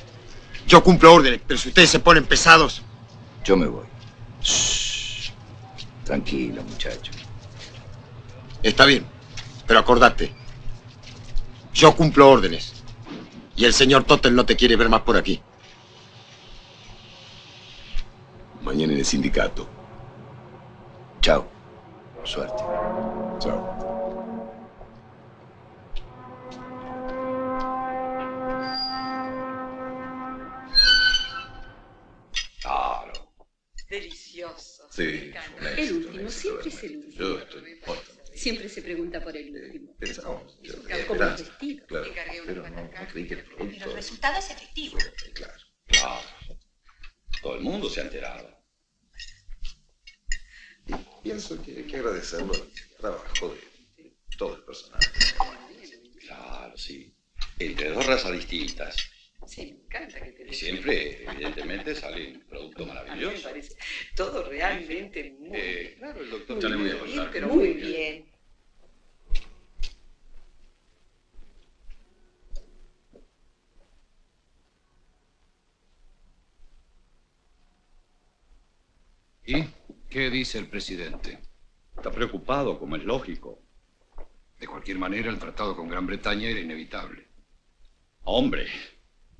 Yo cumplo órdenes, pero si ustedes se ponen pesados... Yo me voy. Tranquilo, muchacho. Está bien, pero acordate. Yo cumplo órdenes. Y el señor Totel no te quiere ver más por aquí. Mañana en el sindicato. Chao. Suerte. Chao. Claro. Delicioso. Sí, Me encanta. honesto, el último, honesto, siempre es el último. Yo estoy. Siempre se pregunta por el último. Pensamos. yo- Como esperanza, los vestidos. Claro. Pero no, no creí que el producto. El resultado es efectivo. Claro. Claro. Todo el mundo se ha enterado. Y pienso que hay que agradecerlo al trabajo de todo el personal. Claro, sí. Entre dos razas distintas. Sí, me encanta que te Y siempre, evidentemente, sale un producto A mí me maravilloso. parece todo realmente muy, Eh, claro, el doctor muy ya le voy a bien, contar. pero muy bien. ¿Y qué dice el presidente? Está preocupado, como es lógico. De cualquier manera, el tratado con Gran Bretaña era inevitable. Hombre,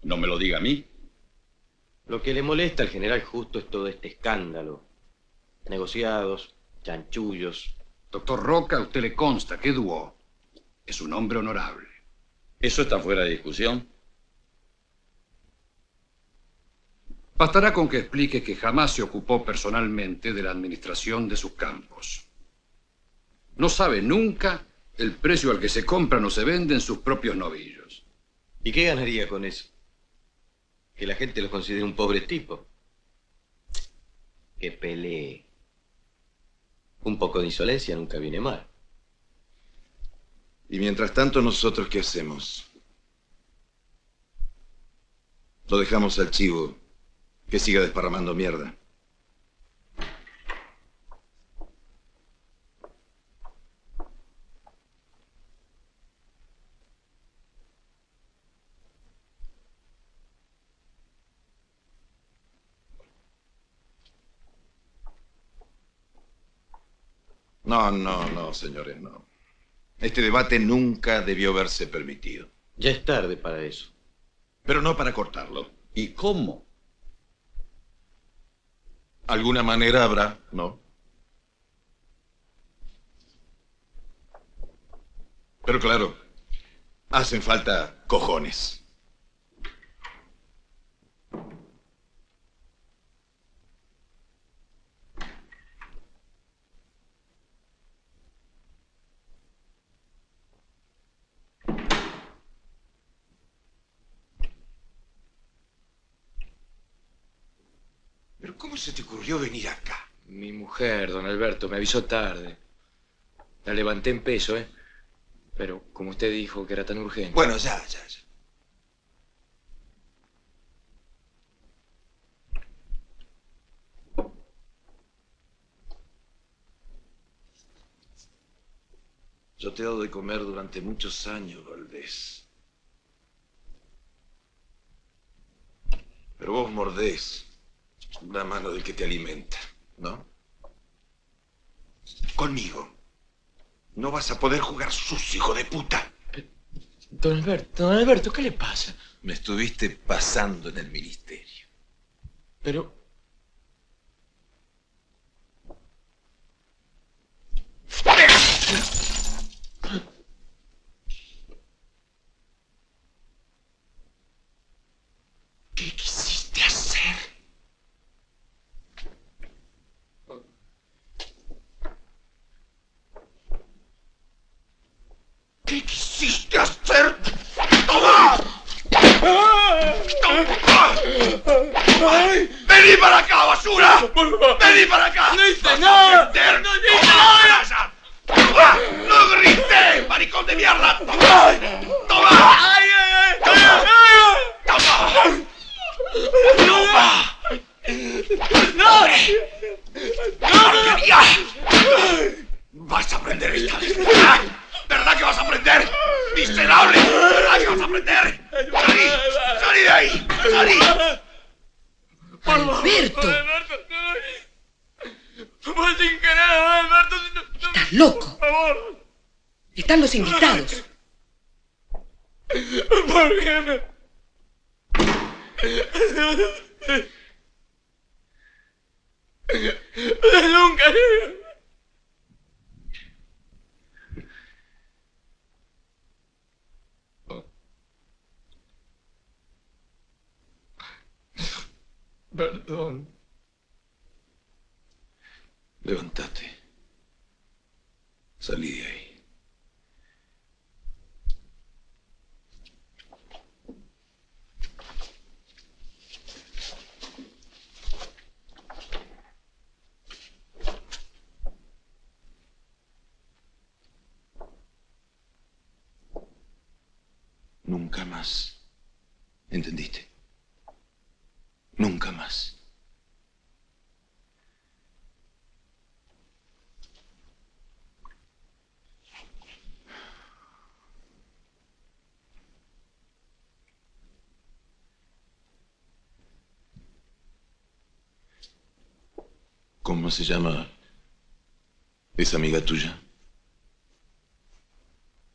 no me lo diga a mí. Lo que le molesta al general Justo es todo este escándalo. Negociados, chanchullos. Doctor Roca, a usted le consta que Duo es un hombre honorable. Eso está fuera de discusión. Bastará con que explique que jamás se ocupó personalmente de la administración de sus campos. No sabe nunca el precio al que se compran o se venden sus propios novillos. ¿Y qué ganaría con eso? Que la gente lo considere un pobre tipo. Que pelee. Un poco de insolencia nunca viene mal. Y mientras tanto, ¿nosotros qué hacemos? Lo dejamos al chivo que siga desparramando mierda. No, no, no, señores, no. Este debate nunca debió haberse permitido. Ya es tarde para eso. Pero no para cortarlo. ¿Y cómo? Alguna manera habrá, ¿no? Pero claro, hacen falta cojones. ¿Pero cómo se te ocurrió venir acá? Mi mujer, don Alberto, me avisó tarde. La levanté en peso, ¿eh? Pero como usted dijo que era tan urgente. Bueno, ya, ya, ya. Yo te he dado de comer durante muchos años, Valdés. Pero vos mordés la mano del que te alimenta, ¿no? Conmigo. No vas a poder jugar sucio, hijo de puta. Don Alberto, don Alberto, ¿qué le pasa? Me estuviste pasando en el ministerio. Pero. Se llama esa amiga tuya?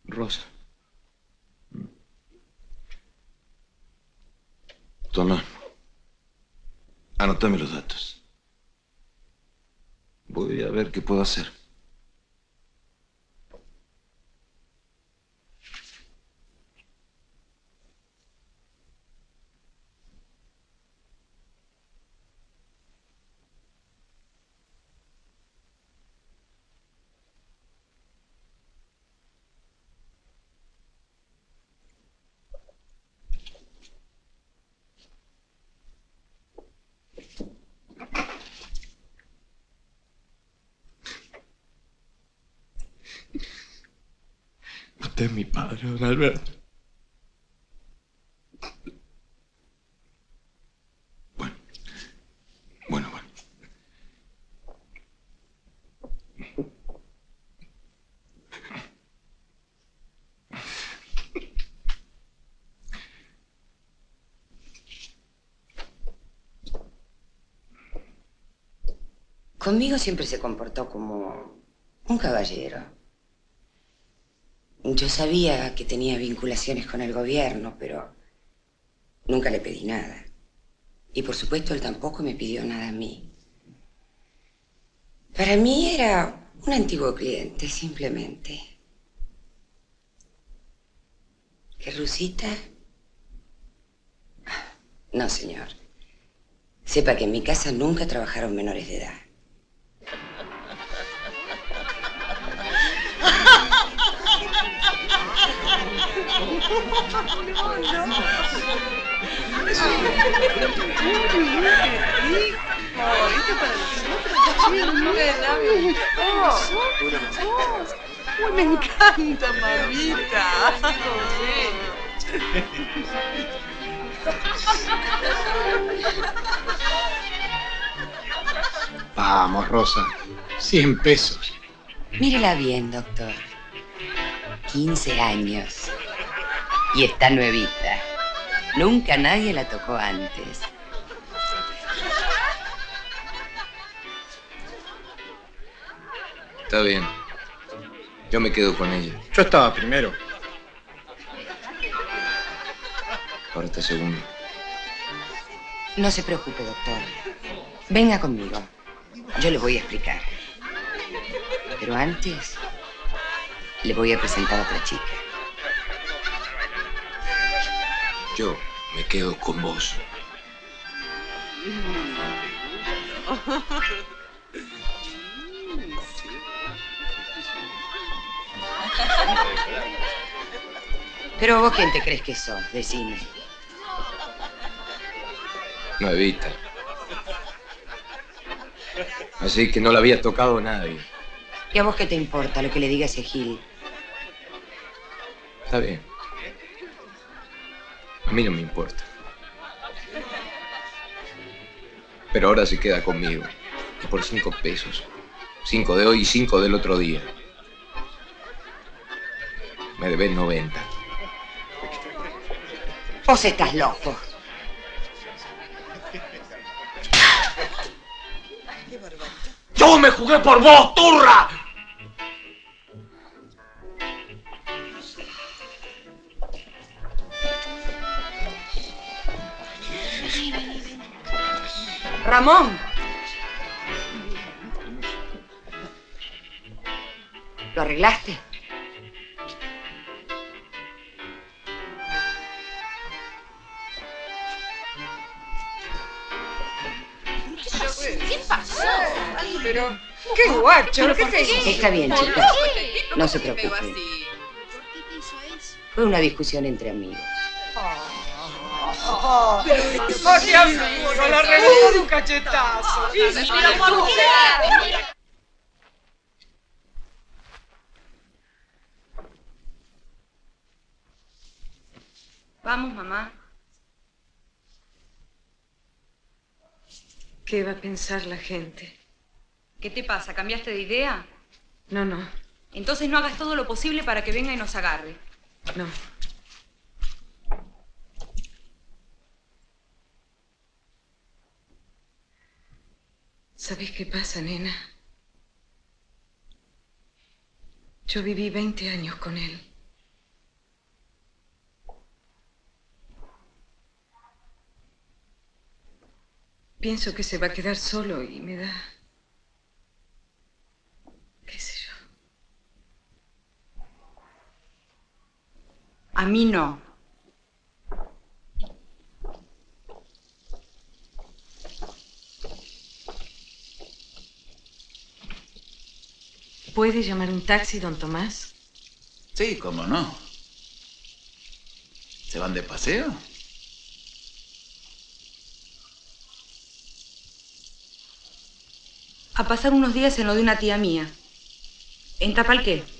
Rosa. Toma. Anótame los datos. Voy a ver qué puedo hacer. Es mi padre, don Alberto. Bueno, bueno. Conmigo siempre se comportó como un caballero. Yo sabía que tenía vinculaciones con el gobierno, pero nunca le pedí nada. Y por supuesto él tampoco me pidió nada a mí. Para mí era un antiguo cliente, simplemente. ¿Qué Rusita? No, señor. Sepa que en mi casa nunca trabajaron menores de edad. Uy, me encanta, mamita. Vamos, Rosa. 100 pesos. Mírela bien, doctor. 15 años. Y está nuevita. Nunca nadie la tocó antes. Está bien. Yo me quedo con ella. Yo estaba primero. Ahora está segundo. No se preocupe, doctor. Venga conmigo. Yo le voy a explicar. Pero antes, le voy a presentar a otra chica. Yo me quedo con vos. Pero vos quién te crees que sos, decime. No evita. Así que no la había tocado nadie. ¿Y a vos qué te importa lo que le diga ese Gil? Está bien. A mí no me importa. Pero ahora se queda conmigo. Y por cinco pesos. Cinco de hoy y cinco del otro día. Me debes 90. Vos estás loco. ¡Yo me jugué por vos, turra! Ramón. ¿Lo arreglaste? ¿Qué pasó? Pero, qué guacho, ¿qué te hizo? Está bien, chica. No se preocupe. Fue una discusión entre amigos. Oh, qué amigo, la reventó de un cachetazo. Pero ¿por qué? Vamos, mamá. ¿Qué va a pensar la gente? ¿Qué te pasa? ¿Cambiaste de idea? No, no, Entonces no hagas todo lo posible para que venga y nos agarre. no. ¿Sabes qué pasa, nena? Yo viví 20 años con él. Pienso que se va a quedar solo y me da... qué sé yo. A mí no. ¿Puede llamar un taxi, don Tomás? Sí, cómo no. ¿Se van de paseo? A pasar unos días en lo de una tía mía. ¿En Tapalqué?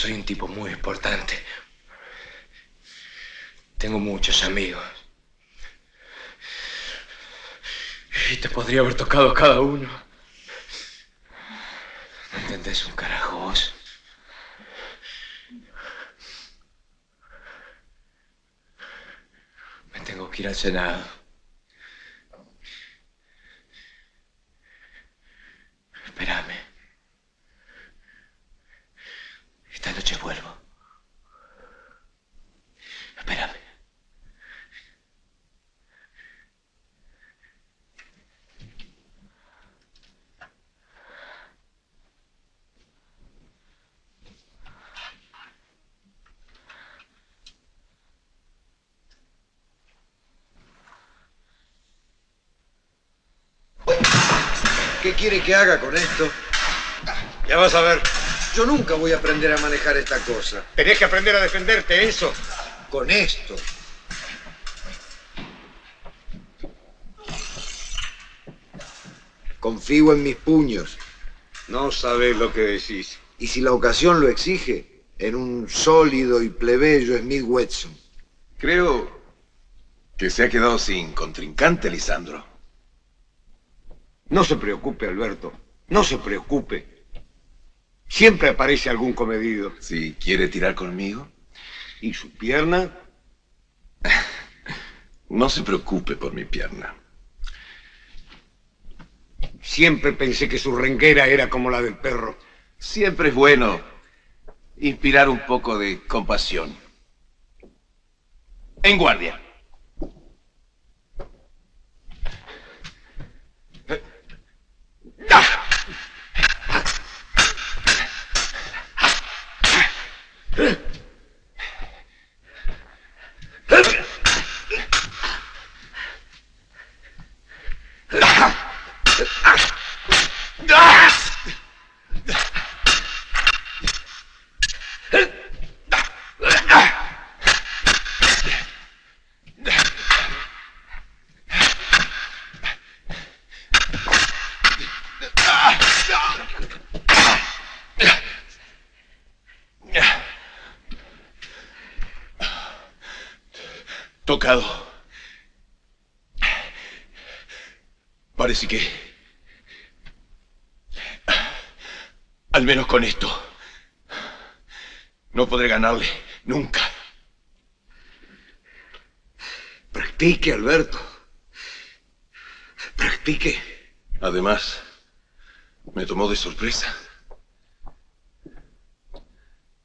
Soy un tipo muy importante. Tengo muchos amigos. Y te podría haber tocado cada uno. ¿No entendés un carajo? Me tengo que ir al Senado. Espérame. Esta noche vuelvo. Espérame. ¿Qué quiere que haga con esto? Ya vas a ver. Yo nunca voy a aprender a manejar esta cosa. Tenés que aprender a defenderte, Enzo. Con esto. Confío en mis puños. No sabés lo que decís. Y si la ocasión lo exige, en un sólido y plebeyo Smith Wesson. Creo que se ha quedado sin contrincante, Lisandro. No se preocupe, Alberto. No se preocupe. Siempre aparece algún comedido. Si quiere tirar conmigo. ¿Y su pierna? No se preocupe por mi pierna. Siempre pensé que su renguera era como la del perro. Siempre es bueno inspirar un poco de compasión. En guardia. Tocado. Parece que... Al menos con esto. No podré ganarle nunca. Practique, Alberto. Practique. Además, me tomó de sorpresa.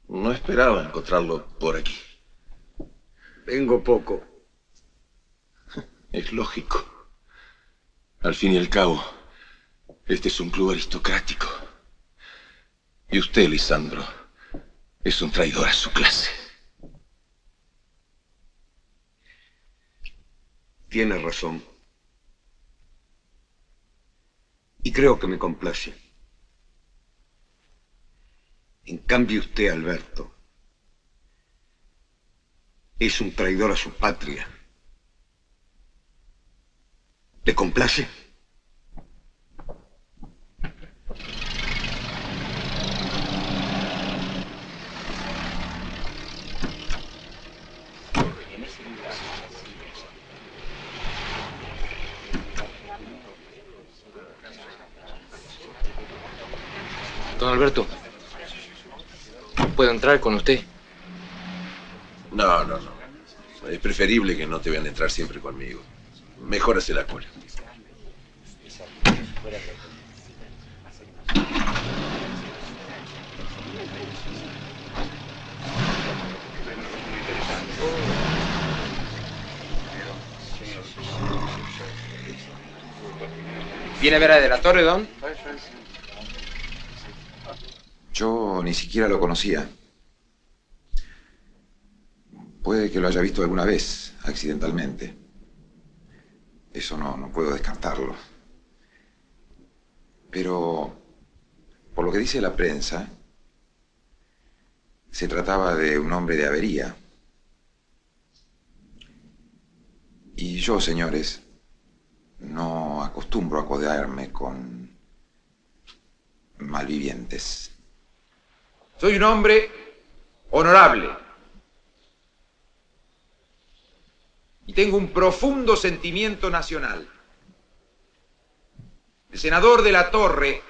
No esperaba encontrarlo por aquí. Vengo poco. Es lógico. Al fin y al cabo, este es un club aristocrático. Y usted, Lisandro, es un traidor a su clase. Tiene razón. Y creo que me complace. En cambio usted, Alberto, es un traidor a su patria. ¿Le complace? Don Alberto, ¿puedo entrar con usted? No, no, no. Es preferible que no te vean entrar siempre conmigo. Mejor hacer la cola. ¿Viene Vera de la Torre, Don? Yo ni siquiera lo conocía. Puede que lo haya visto alguna vez, accidentalmente. Eso no, no puedo descartarlo. Pero, por lo que dice la prensa, se trataba de un hombre de avería. Y yo, señores, no acostumbro a codearme con malvivientes. Soy un hombre honorable. Y tengo un profundo sentimiento nacional. El senador de la Torre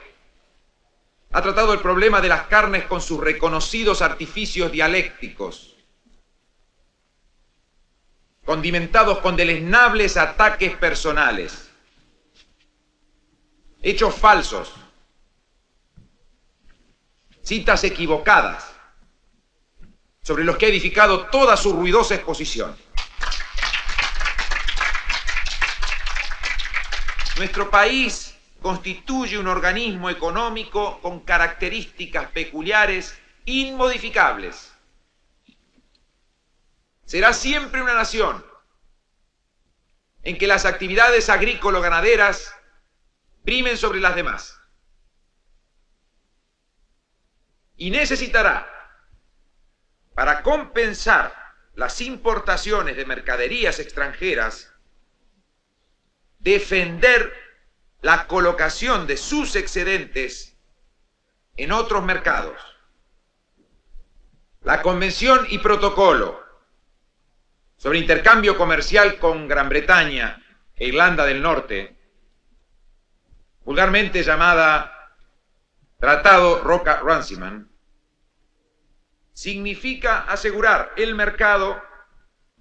ha tratado el problema de las carnes con sus reconocidos artificios dialécticos, condimentados con deleznables ataques personales, hechos falsos, citas equivocadas, sobre los que ha edificado toda su ruidosa exposición. Nuestro país constituye un organismo económico con características peculiares inmodificables. Será siempre una nación en que las actividades agrícola-ganaderas primen sobre las demás. Y necesitará, para compensar las importaciones de mercaderías extranjeras, defender la colocación de sus excedentes en otros mercados. La Convención y Protocolo sobre intercambio comercial con Gran Bretaña e Irlanda del Norte, vulgarmente llamada Tratado Roca-Runciman, significa asegurar el mercado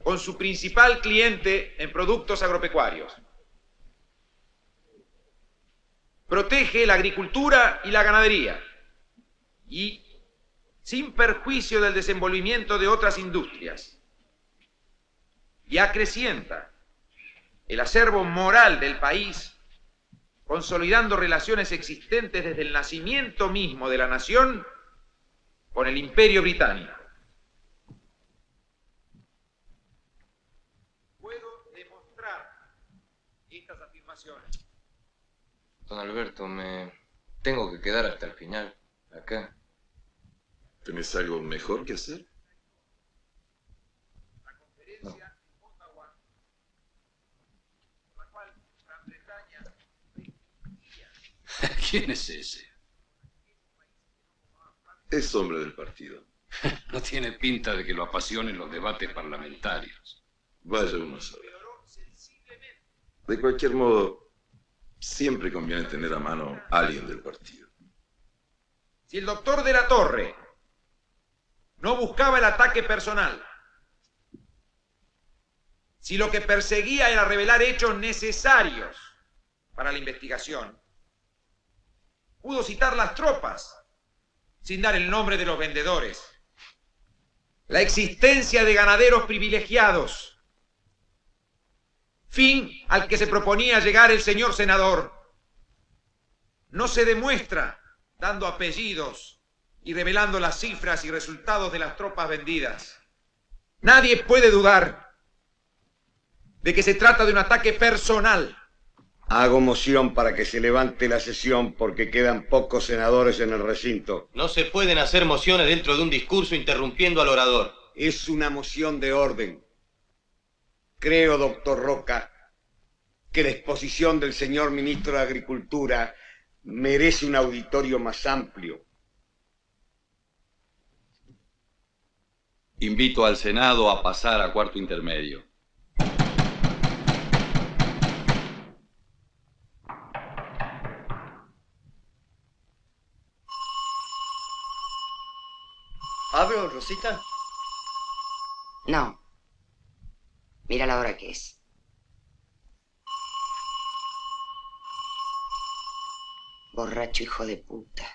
con su principal cliente en productos agropecuarios. Protege la agricultura y la ganadería y, sin perjuicio del desenvolvimiento de otras industrias, y acrecienta el acervo moral del país, consolidando relaciones existentes desde el nacimiento mismo de la nación con el imperio británico. Puedo demostrar estas afirmaciones. Don Alberto, me tengo que quedar hasta el final, acá. ¿Tenés algo mejor que hacer? ¿Quién es ese? Es hombre del partido. No tiene pinta de que lo apasionen los debates parlamentarios. Vaya uno a saber. De cualquier modo, siempre conviene tener a mano a alguien del partido. Si el doctor de la Torre no buscaba el ataque personal, si lo que perseguía era revelar hechos necesarios para la investigación, pudo citar las tropas sin dar el nombre de los vendedores, la existencia de ganaderos privilegiados, fin al que se proponía llegar el señor senador, no se demuestra dando apellidos y revelando las cifras y resultados de las tropas vendidas. Nadie puede dudar de que se trata de un ataque personal. Hago moción para que se levante la sesión porque quedan pocos senadores en el recinto. No se pueden hacer mociones dentro de un discurso interrumpiendo al orador. Es una moción de orden. Creo, doctor Roca, que la exposición del señor ministro de Agricultura merece un auditorio más amplio. Invito al Senado a pasar a cuarto intermedio. ¿Abro, Rosita? No. Mira la hora que es. Borracho hijo de puta.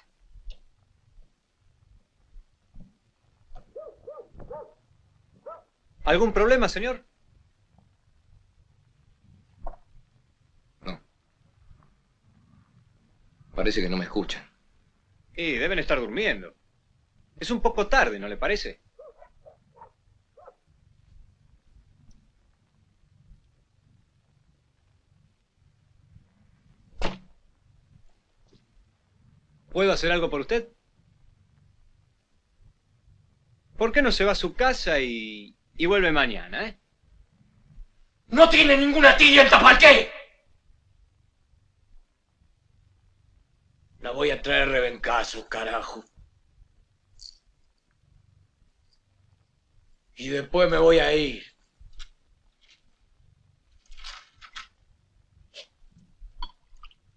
¿Algún problema, señor? No. Parece que no me escuchan. Y deben estar durmiendo. Es un poco tarde, ¿no le parece? ¿Puedo hacer algo por usted? ¿Por qué no se va a su casa y, y vuelve mañana, eh? ¡No tiene ninguna tilla en Tapalqué! La voy a traer rebencazo, carajo. Y después me voy a ir.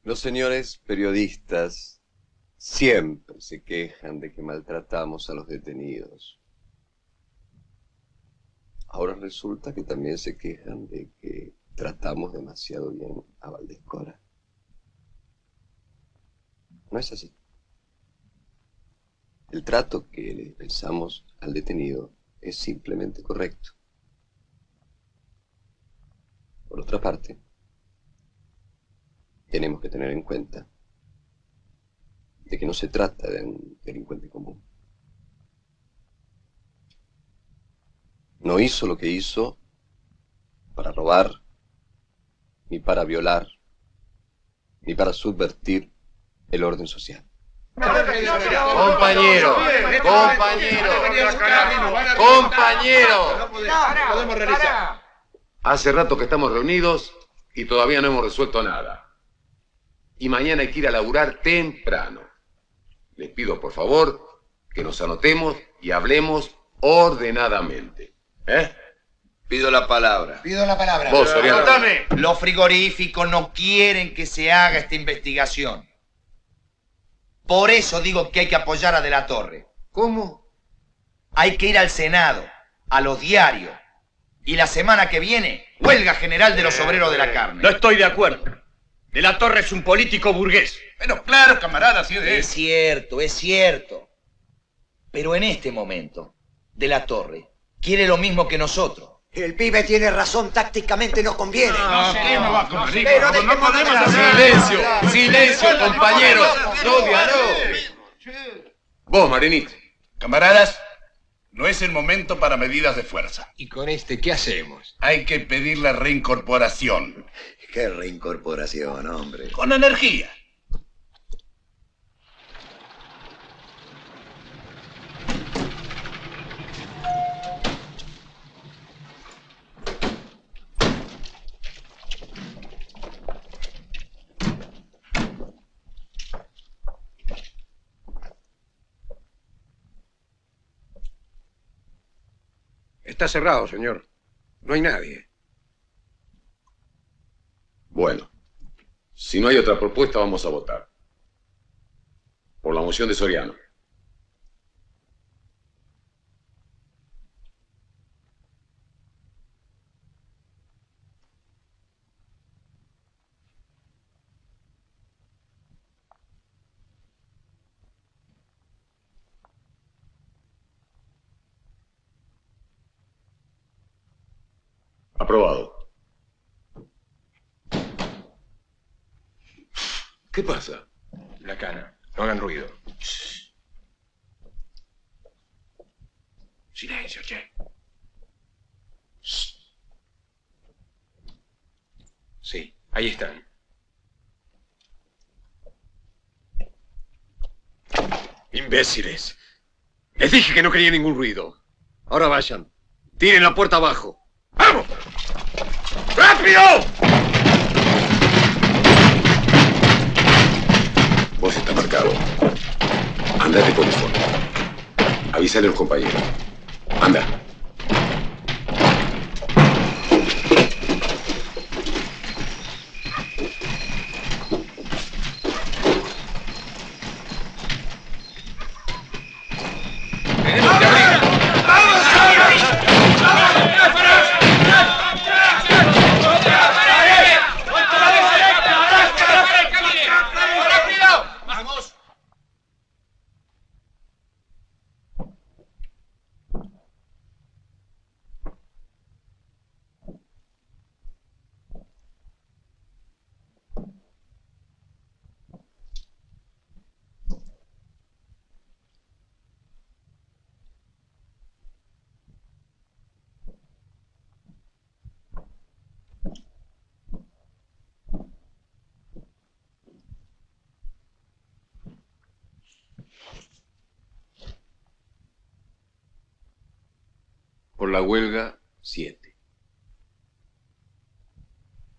Los señores periodistas siempre se quejan de que maltratamos a los detenidos. Ahora resulta que también se quejan de que tratamos demasiado bien a Valdescora. No es así. El trato que le dispensamos al detenido es simplemente correcto. Por otra parte, tenemos que tener en cuenta de que no se trata de un delincuente común. No hizo lo que hizo para robar, ni para violar, ni para subvertir el orden social. Compañero, compañero, compañero. Podemos realizar. Hace rato que estamos reunidos y todavía no hemos resuelto nada. Y mañana hay que ir a laburar temprano. Les pido por favor que nos anotemos y hablemos ordenadamente. ¿Eh? Pido la palabra. Pido la palabra. Vos, Soriano. Anotame. Los frigoríficos no quieren que se haga esta investigación. Por eso digo que hay que apoyar a De la Torre. ¿Cómo? Hay que ir al Senado, a los diarios. Y la semana que viene, huelga general de los obreros de la carne. No estoy de acuerdo. De la Torre es un político burgués. Bueno, claro, camarada, así es. Es cierto, es cierto. Pero en este momento, De la Torre quiere lo mismo que nosotros. El pibe tiene razón, tácticamente nos conviene. No, ¿qué no va a convenir? Pero No, no podemos hacer- Silencio, silencio, compañeros. No dialogue. Vos, Marinito. Camaradas, no es el momento para medidas de fuerza. ¿Y con este qué hacemos? Hay que pedir la reincorporación. Qué reincorporación, hombre. Con energía. Cerrado, señor. No hay nadie. Bueno, si no hay otra propuesta, vamos a votar. Por la moción de Soriano. ¿Qué pasa? La cana. No hagan ruido. Silencio, che. Sí, ahí están. Imbéciles. Les dije que no quería ningún ruido. Ahora vayan. Tiren la puerta abajo. ¡Vamos! ¡Rápido! Marcado. Andate por el fondo. Avísale a los compañeros. Anda. La huelga, siete.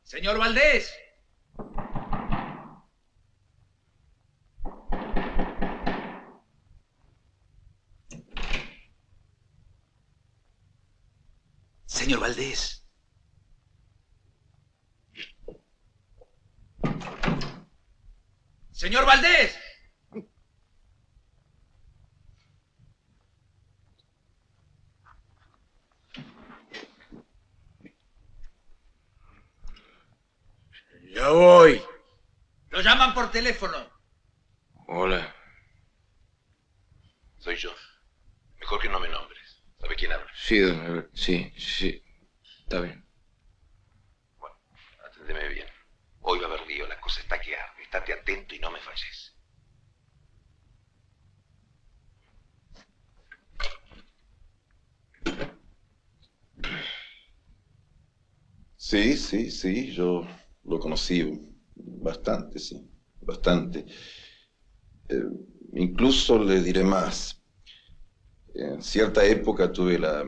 Señor Valdés. Señor Valdés. Señor Valdés. Ya voy. Lo llaman por teléfono. Hola. Soy yo. Mejor que no me nombres. ¿Sabe quién habla? Sí, don Albert, sí, sí. Está bien. Aténdeme bien. Hoy va a haber lío, la cosa está que arde. Estate atento y no me falles. Sí, sí, sí, yo lo conocí bastante, sí, bastante. Eh, incluso le diré más. En cierta época tuve la,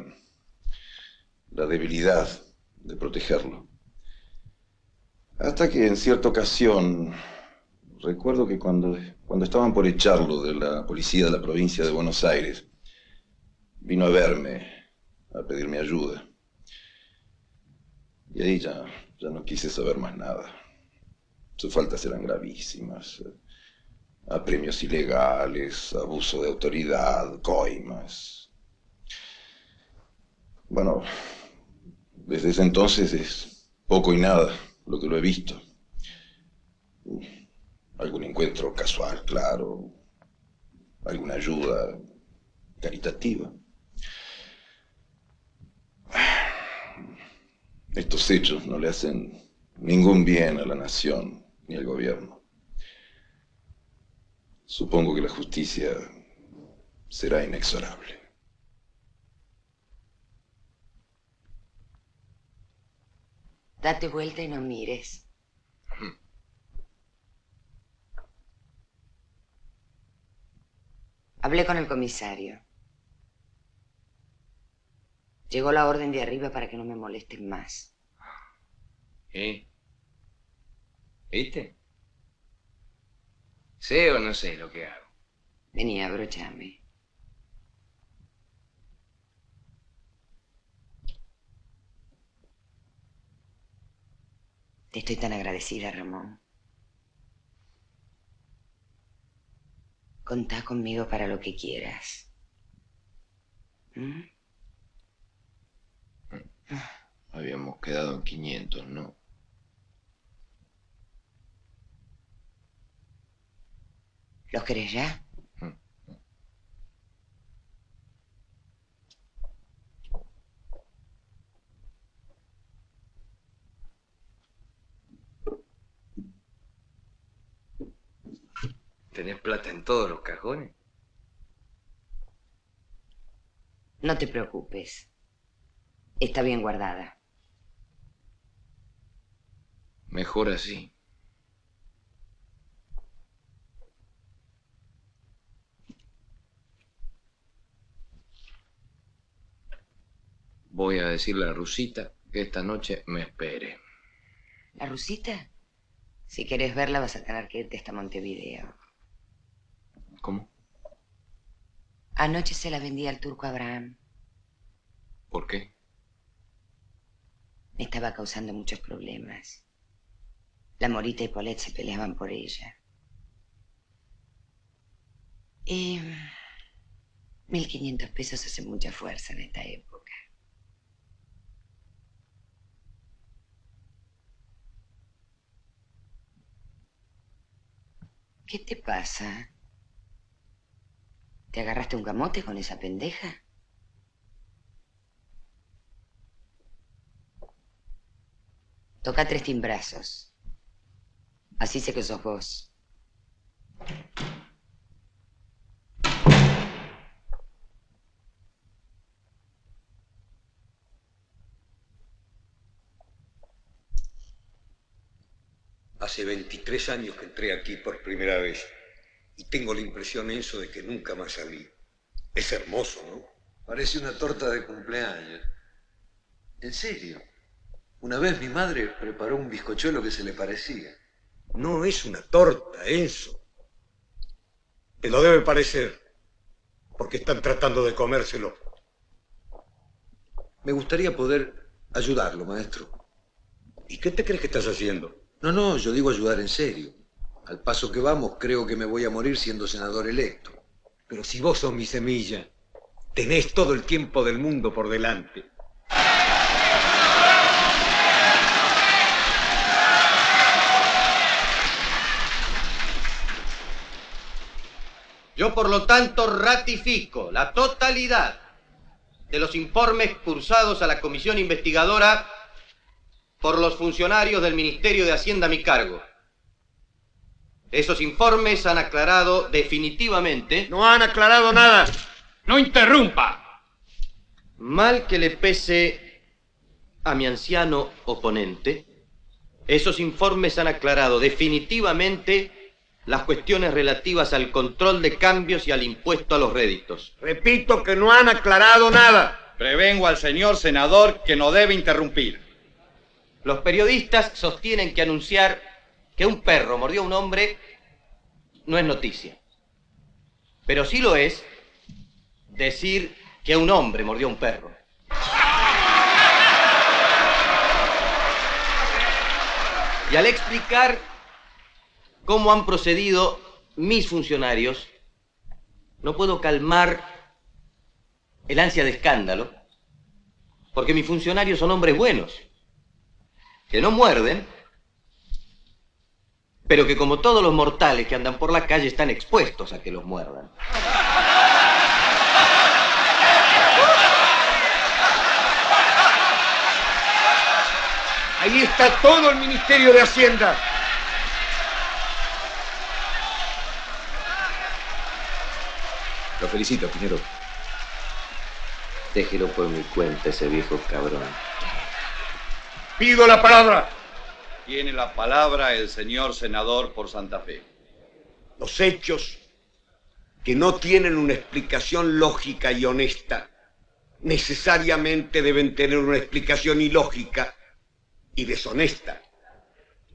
la debilidad de protegerlo. Hasta que en cierta ocasión, recuerdo que cuando, cuando estaban por echarlo de la policía de la provincia de Buenos Aires, vino a verme, a pedirme ayuda. Y ahí ya, ya no quise saber más nada. Sus faltas eran gravísimas. Apremios ilegales, abuso de autoridad, coimas. Bueno, desde ese entonces es poco y nada lo que lo he visto. Algún encuentro casual, claro. Alguna ayuda caritativa. Estos hechos no le hacen ningún bien a la nación ni al gobierno. Supongo que la justicia será inexorable. Date vuelta y no mires. Hablé con el comisario. Llegó la orden de arriba para que no me molesten más. ¿Eh? ¿Viste? ¿Sé o no sé lo que hago? Vení, abrochame. Te estoy tan agradecida, Ramón. Contá conmigo para lo que quieras. ¿Mm? Habíamos quedado en 500, ¿no? ¿Los querés ya? ¿Tenés plata en todos los cajones? No te preocupes. Está bien guardada. Mejor así. Voy a decirle a Rusita que esta noche me espere. ¿La Rusita? Si quieres verla vas a tener que irte hasta Montevideo. ¿Cómo? Anoche se la vendí al turco Abraham. ¿Por qué? Me estaba causando muchos problemas. La Morita y Polet se peleaban por ella. Y... 1500 pesos hace mucha fuerza en esta época. ¿Qué te pasa? ¿Te agarraste un camote con esa pendeja? Toca tres timbrazos. Así sé que sos vos. Hace 23 años que entré aquí por primera vez y tengo la impresión, Enzo, de que nunca más salí. Es hermoso, ¿no? Parece una torta de cumpleaños. En serio. Una vez mi madre preparó un bizcochuelo que se le parecía. No es una torta eso. Te lo debe parecer. Porque están tratando de comérselo. Me gustaría poder ayudarlo, maestro. ¿Y qué te crees que estás haciendo? No, no, yo digo ayudar en serio. Al paso que vamos, creo que me voy a morir siendo senador electo. Pero si vos sos mi semilla, tenés todo el tiempo del mundo por delante. Yo, por lo tanto, ratifico la totalidad de los informes cursados a la comisión investigadora por los funcionarios del Ministerio de Hacienda a mi cargo. Esos informes han aclarado definitivamente... No han aclarado nada. No interrumpa. Mal que le pese a mi anciano oponente, esos informes han aclarado definitivamente las cuestiones relativas al control de cambios y al impuesto a los réditos. Repito que no han aclarado nada. Prevengo al señor senador que no debe interrumpir. Los periodistas sostienen que anunciar que un perro mordió a un hombre no es noticia. Pero sí lo es decir que un hombre mordió a un perro. Y al explicar cómo han procedido mis funcionarios, no puedo calmar el ansia de escándalo, porque mis funcionarios son hombres buenos, que no muerden, pero que como todos los mortales que andan por la calle están expuestos a que los muerdan. Ahí está todo el Ministerio de Hacienda. Lo felicito, Pinero. Déjelo por mi cuenta, ese viejo cabrón. Pido la palabra. Tiene la palabra el señor senador por Santa Fe. Los hechos que no tienen una explicación lógica y honesta necesariamente deben tener una explicación ilógica y deshonesta.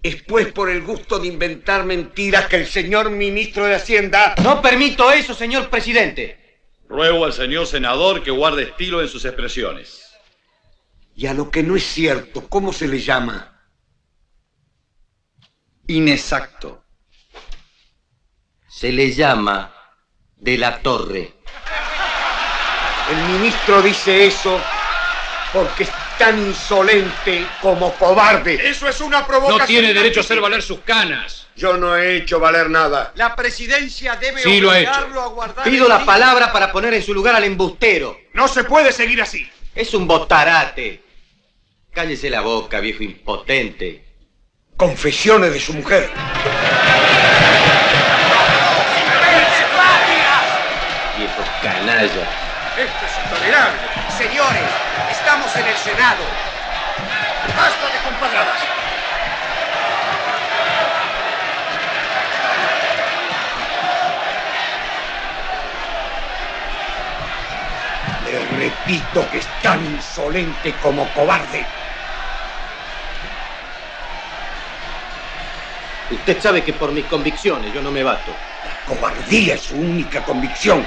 Es pues por el gusto de inventar mentiras que el señor ministro de Hacienda... No permito eso, señor presidente. Ruego al señor senador que guarde estilo en sus expresiones. Y a lo que no es cierto, ¿cómo se le llama? Inexacto. Se le llama de la torre. El ministro dice eso porque es tan insolente como cobarde. Eso es una provocación. No tiene derecho a hacer valer sus canas. Yo no he hecho valer nada. La presidencia debe Sí, lo ha a guardar. Pido la palabra para poner en su lugar al embustero. No se puede seguir así. Es un botarate. Cállese la boca, viejo impotente. Confesiones de su mujer. Viejo canalla. Esto es intolerable. Señores, estamos en el Senado. Basta de compadradas. Le repito que es tan insolente como cobarde. Usted sabe que por mis convicciones yo no me bato. La cobardía es su única convicción.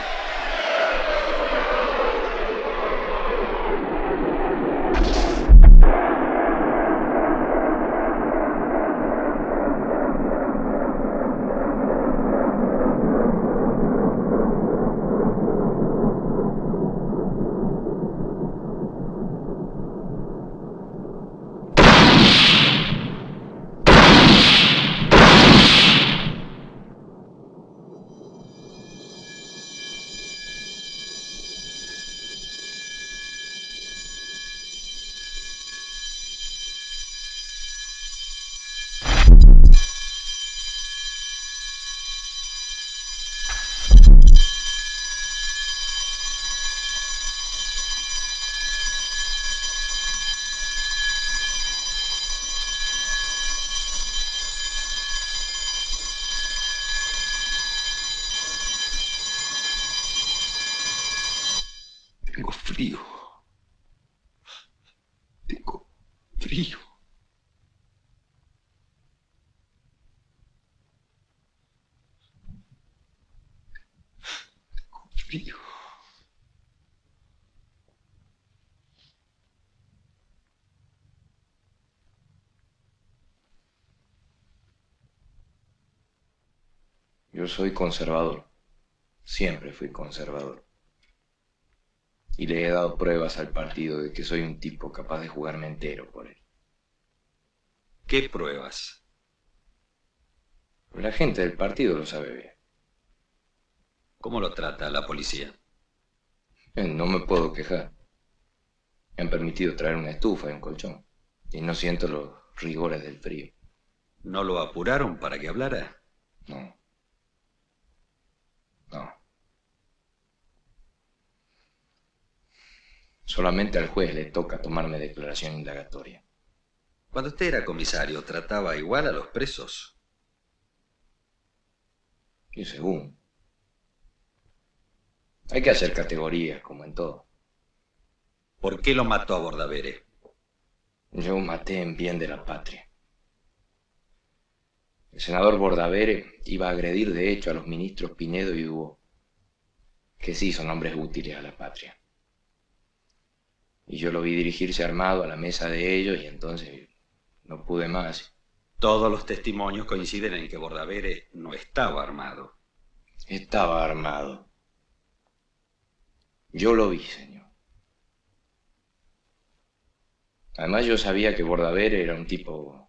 Tengo frío. Tengo frío. Tengo frío. Yo soy conservador. Siempre fui conservador. Y le he dado pruebas al partido de que soy un tipo capaz de jugarme entero por él. ¿Qué pruebas? La gente del partido lo sabe bien. ¿Cómo lo trata la policía? Eh, No me puedo quejar. Me han permitido traer una estufa y un colchón. Y no siento los rigores del frío. ¿No lo apuraron para que hablara? No. No. Solamente al juez le toca tomarme declaración indagatoria. Cuando usted era comisario, ¿trataba igual a los presos? Y según. Hay que hacer categorías, como en todo. ¿Por qué lo mató a Bordavere? Yo maté en bien de la patria. El senador Bordavere iba a agredir de hecho a los ministros Pinedo y Hugo, que sí son hombres útiles a la patria. Y yo lo vi dirigirse armado a la mesa de ellos y entonces no pude más. Todos los testimonios coinciden en que Bordavere no estaba armado. Estaba armado. Yo lo vi, señor. Además yo sabía que Bordavere era un tipo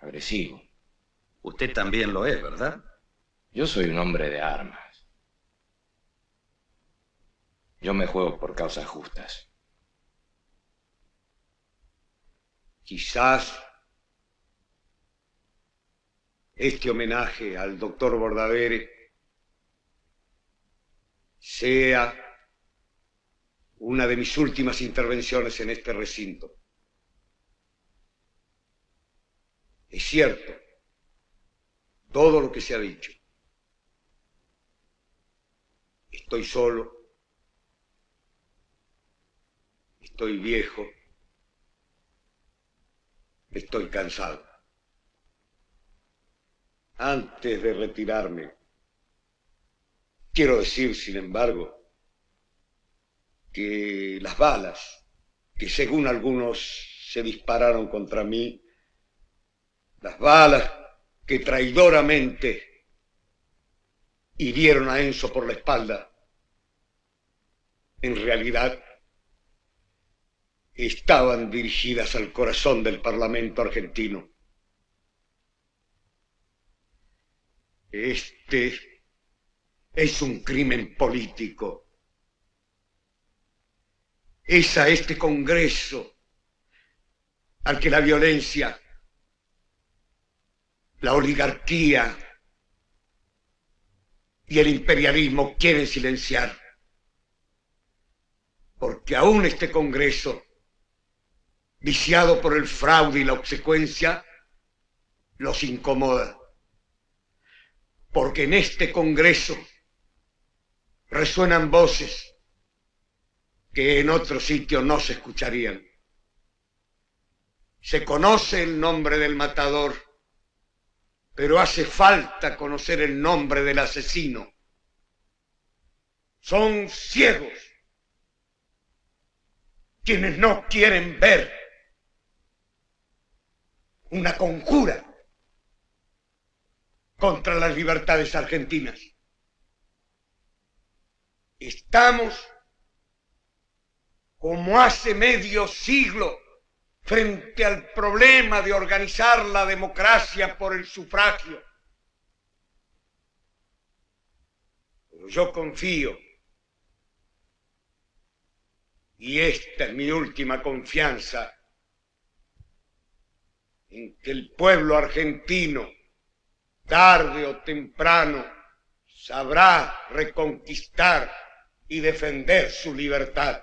agresivo. Usted también lo es, ¿verdad? Yo soy un hombre de armas. Yo me juego por causas justas. Quizás este homenaje al doctor Bordavere sea una de mis últimas intervenciones en este recinto. Es cierto todo lo que se ha dicho. Estoy solo, estoy viejo, estoy cansado. Antes de retirarme, quiero decir, sin embargo, que las balas que según algunos se dispararon contra mí, las balas que traidoramente hirieron a Enzo por la espalda, en realidad estaban dirigidas al corazón del Parlamento argentino. Este es un crimen político. Es a este Congreso al que la violencia, la oligarquía y el imperialismo quieren silenciar. Porque aún este Congreso, viciado por el fraude y la obsecuencia, los incomoda. Porque en este Congreso resuenan voces que en otro sitio no se escucharían. Se conoce el nombre del matador, pero hace falta conocer el nombre del asesino. Son ciegos quienes no quieren ver una conjura contra las libertades argentinas. Estamos como hace medio siglo frente al problema de organizar la democracia por el sufragio. Yo confío, y esta es mi última confianza, en que el pueblo argentino, tarde o temprano, sabrá reconquistar y defender su libertad.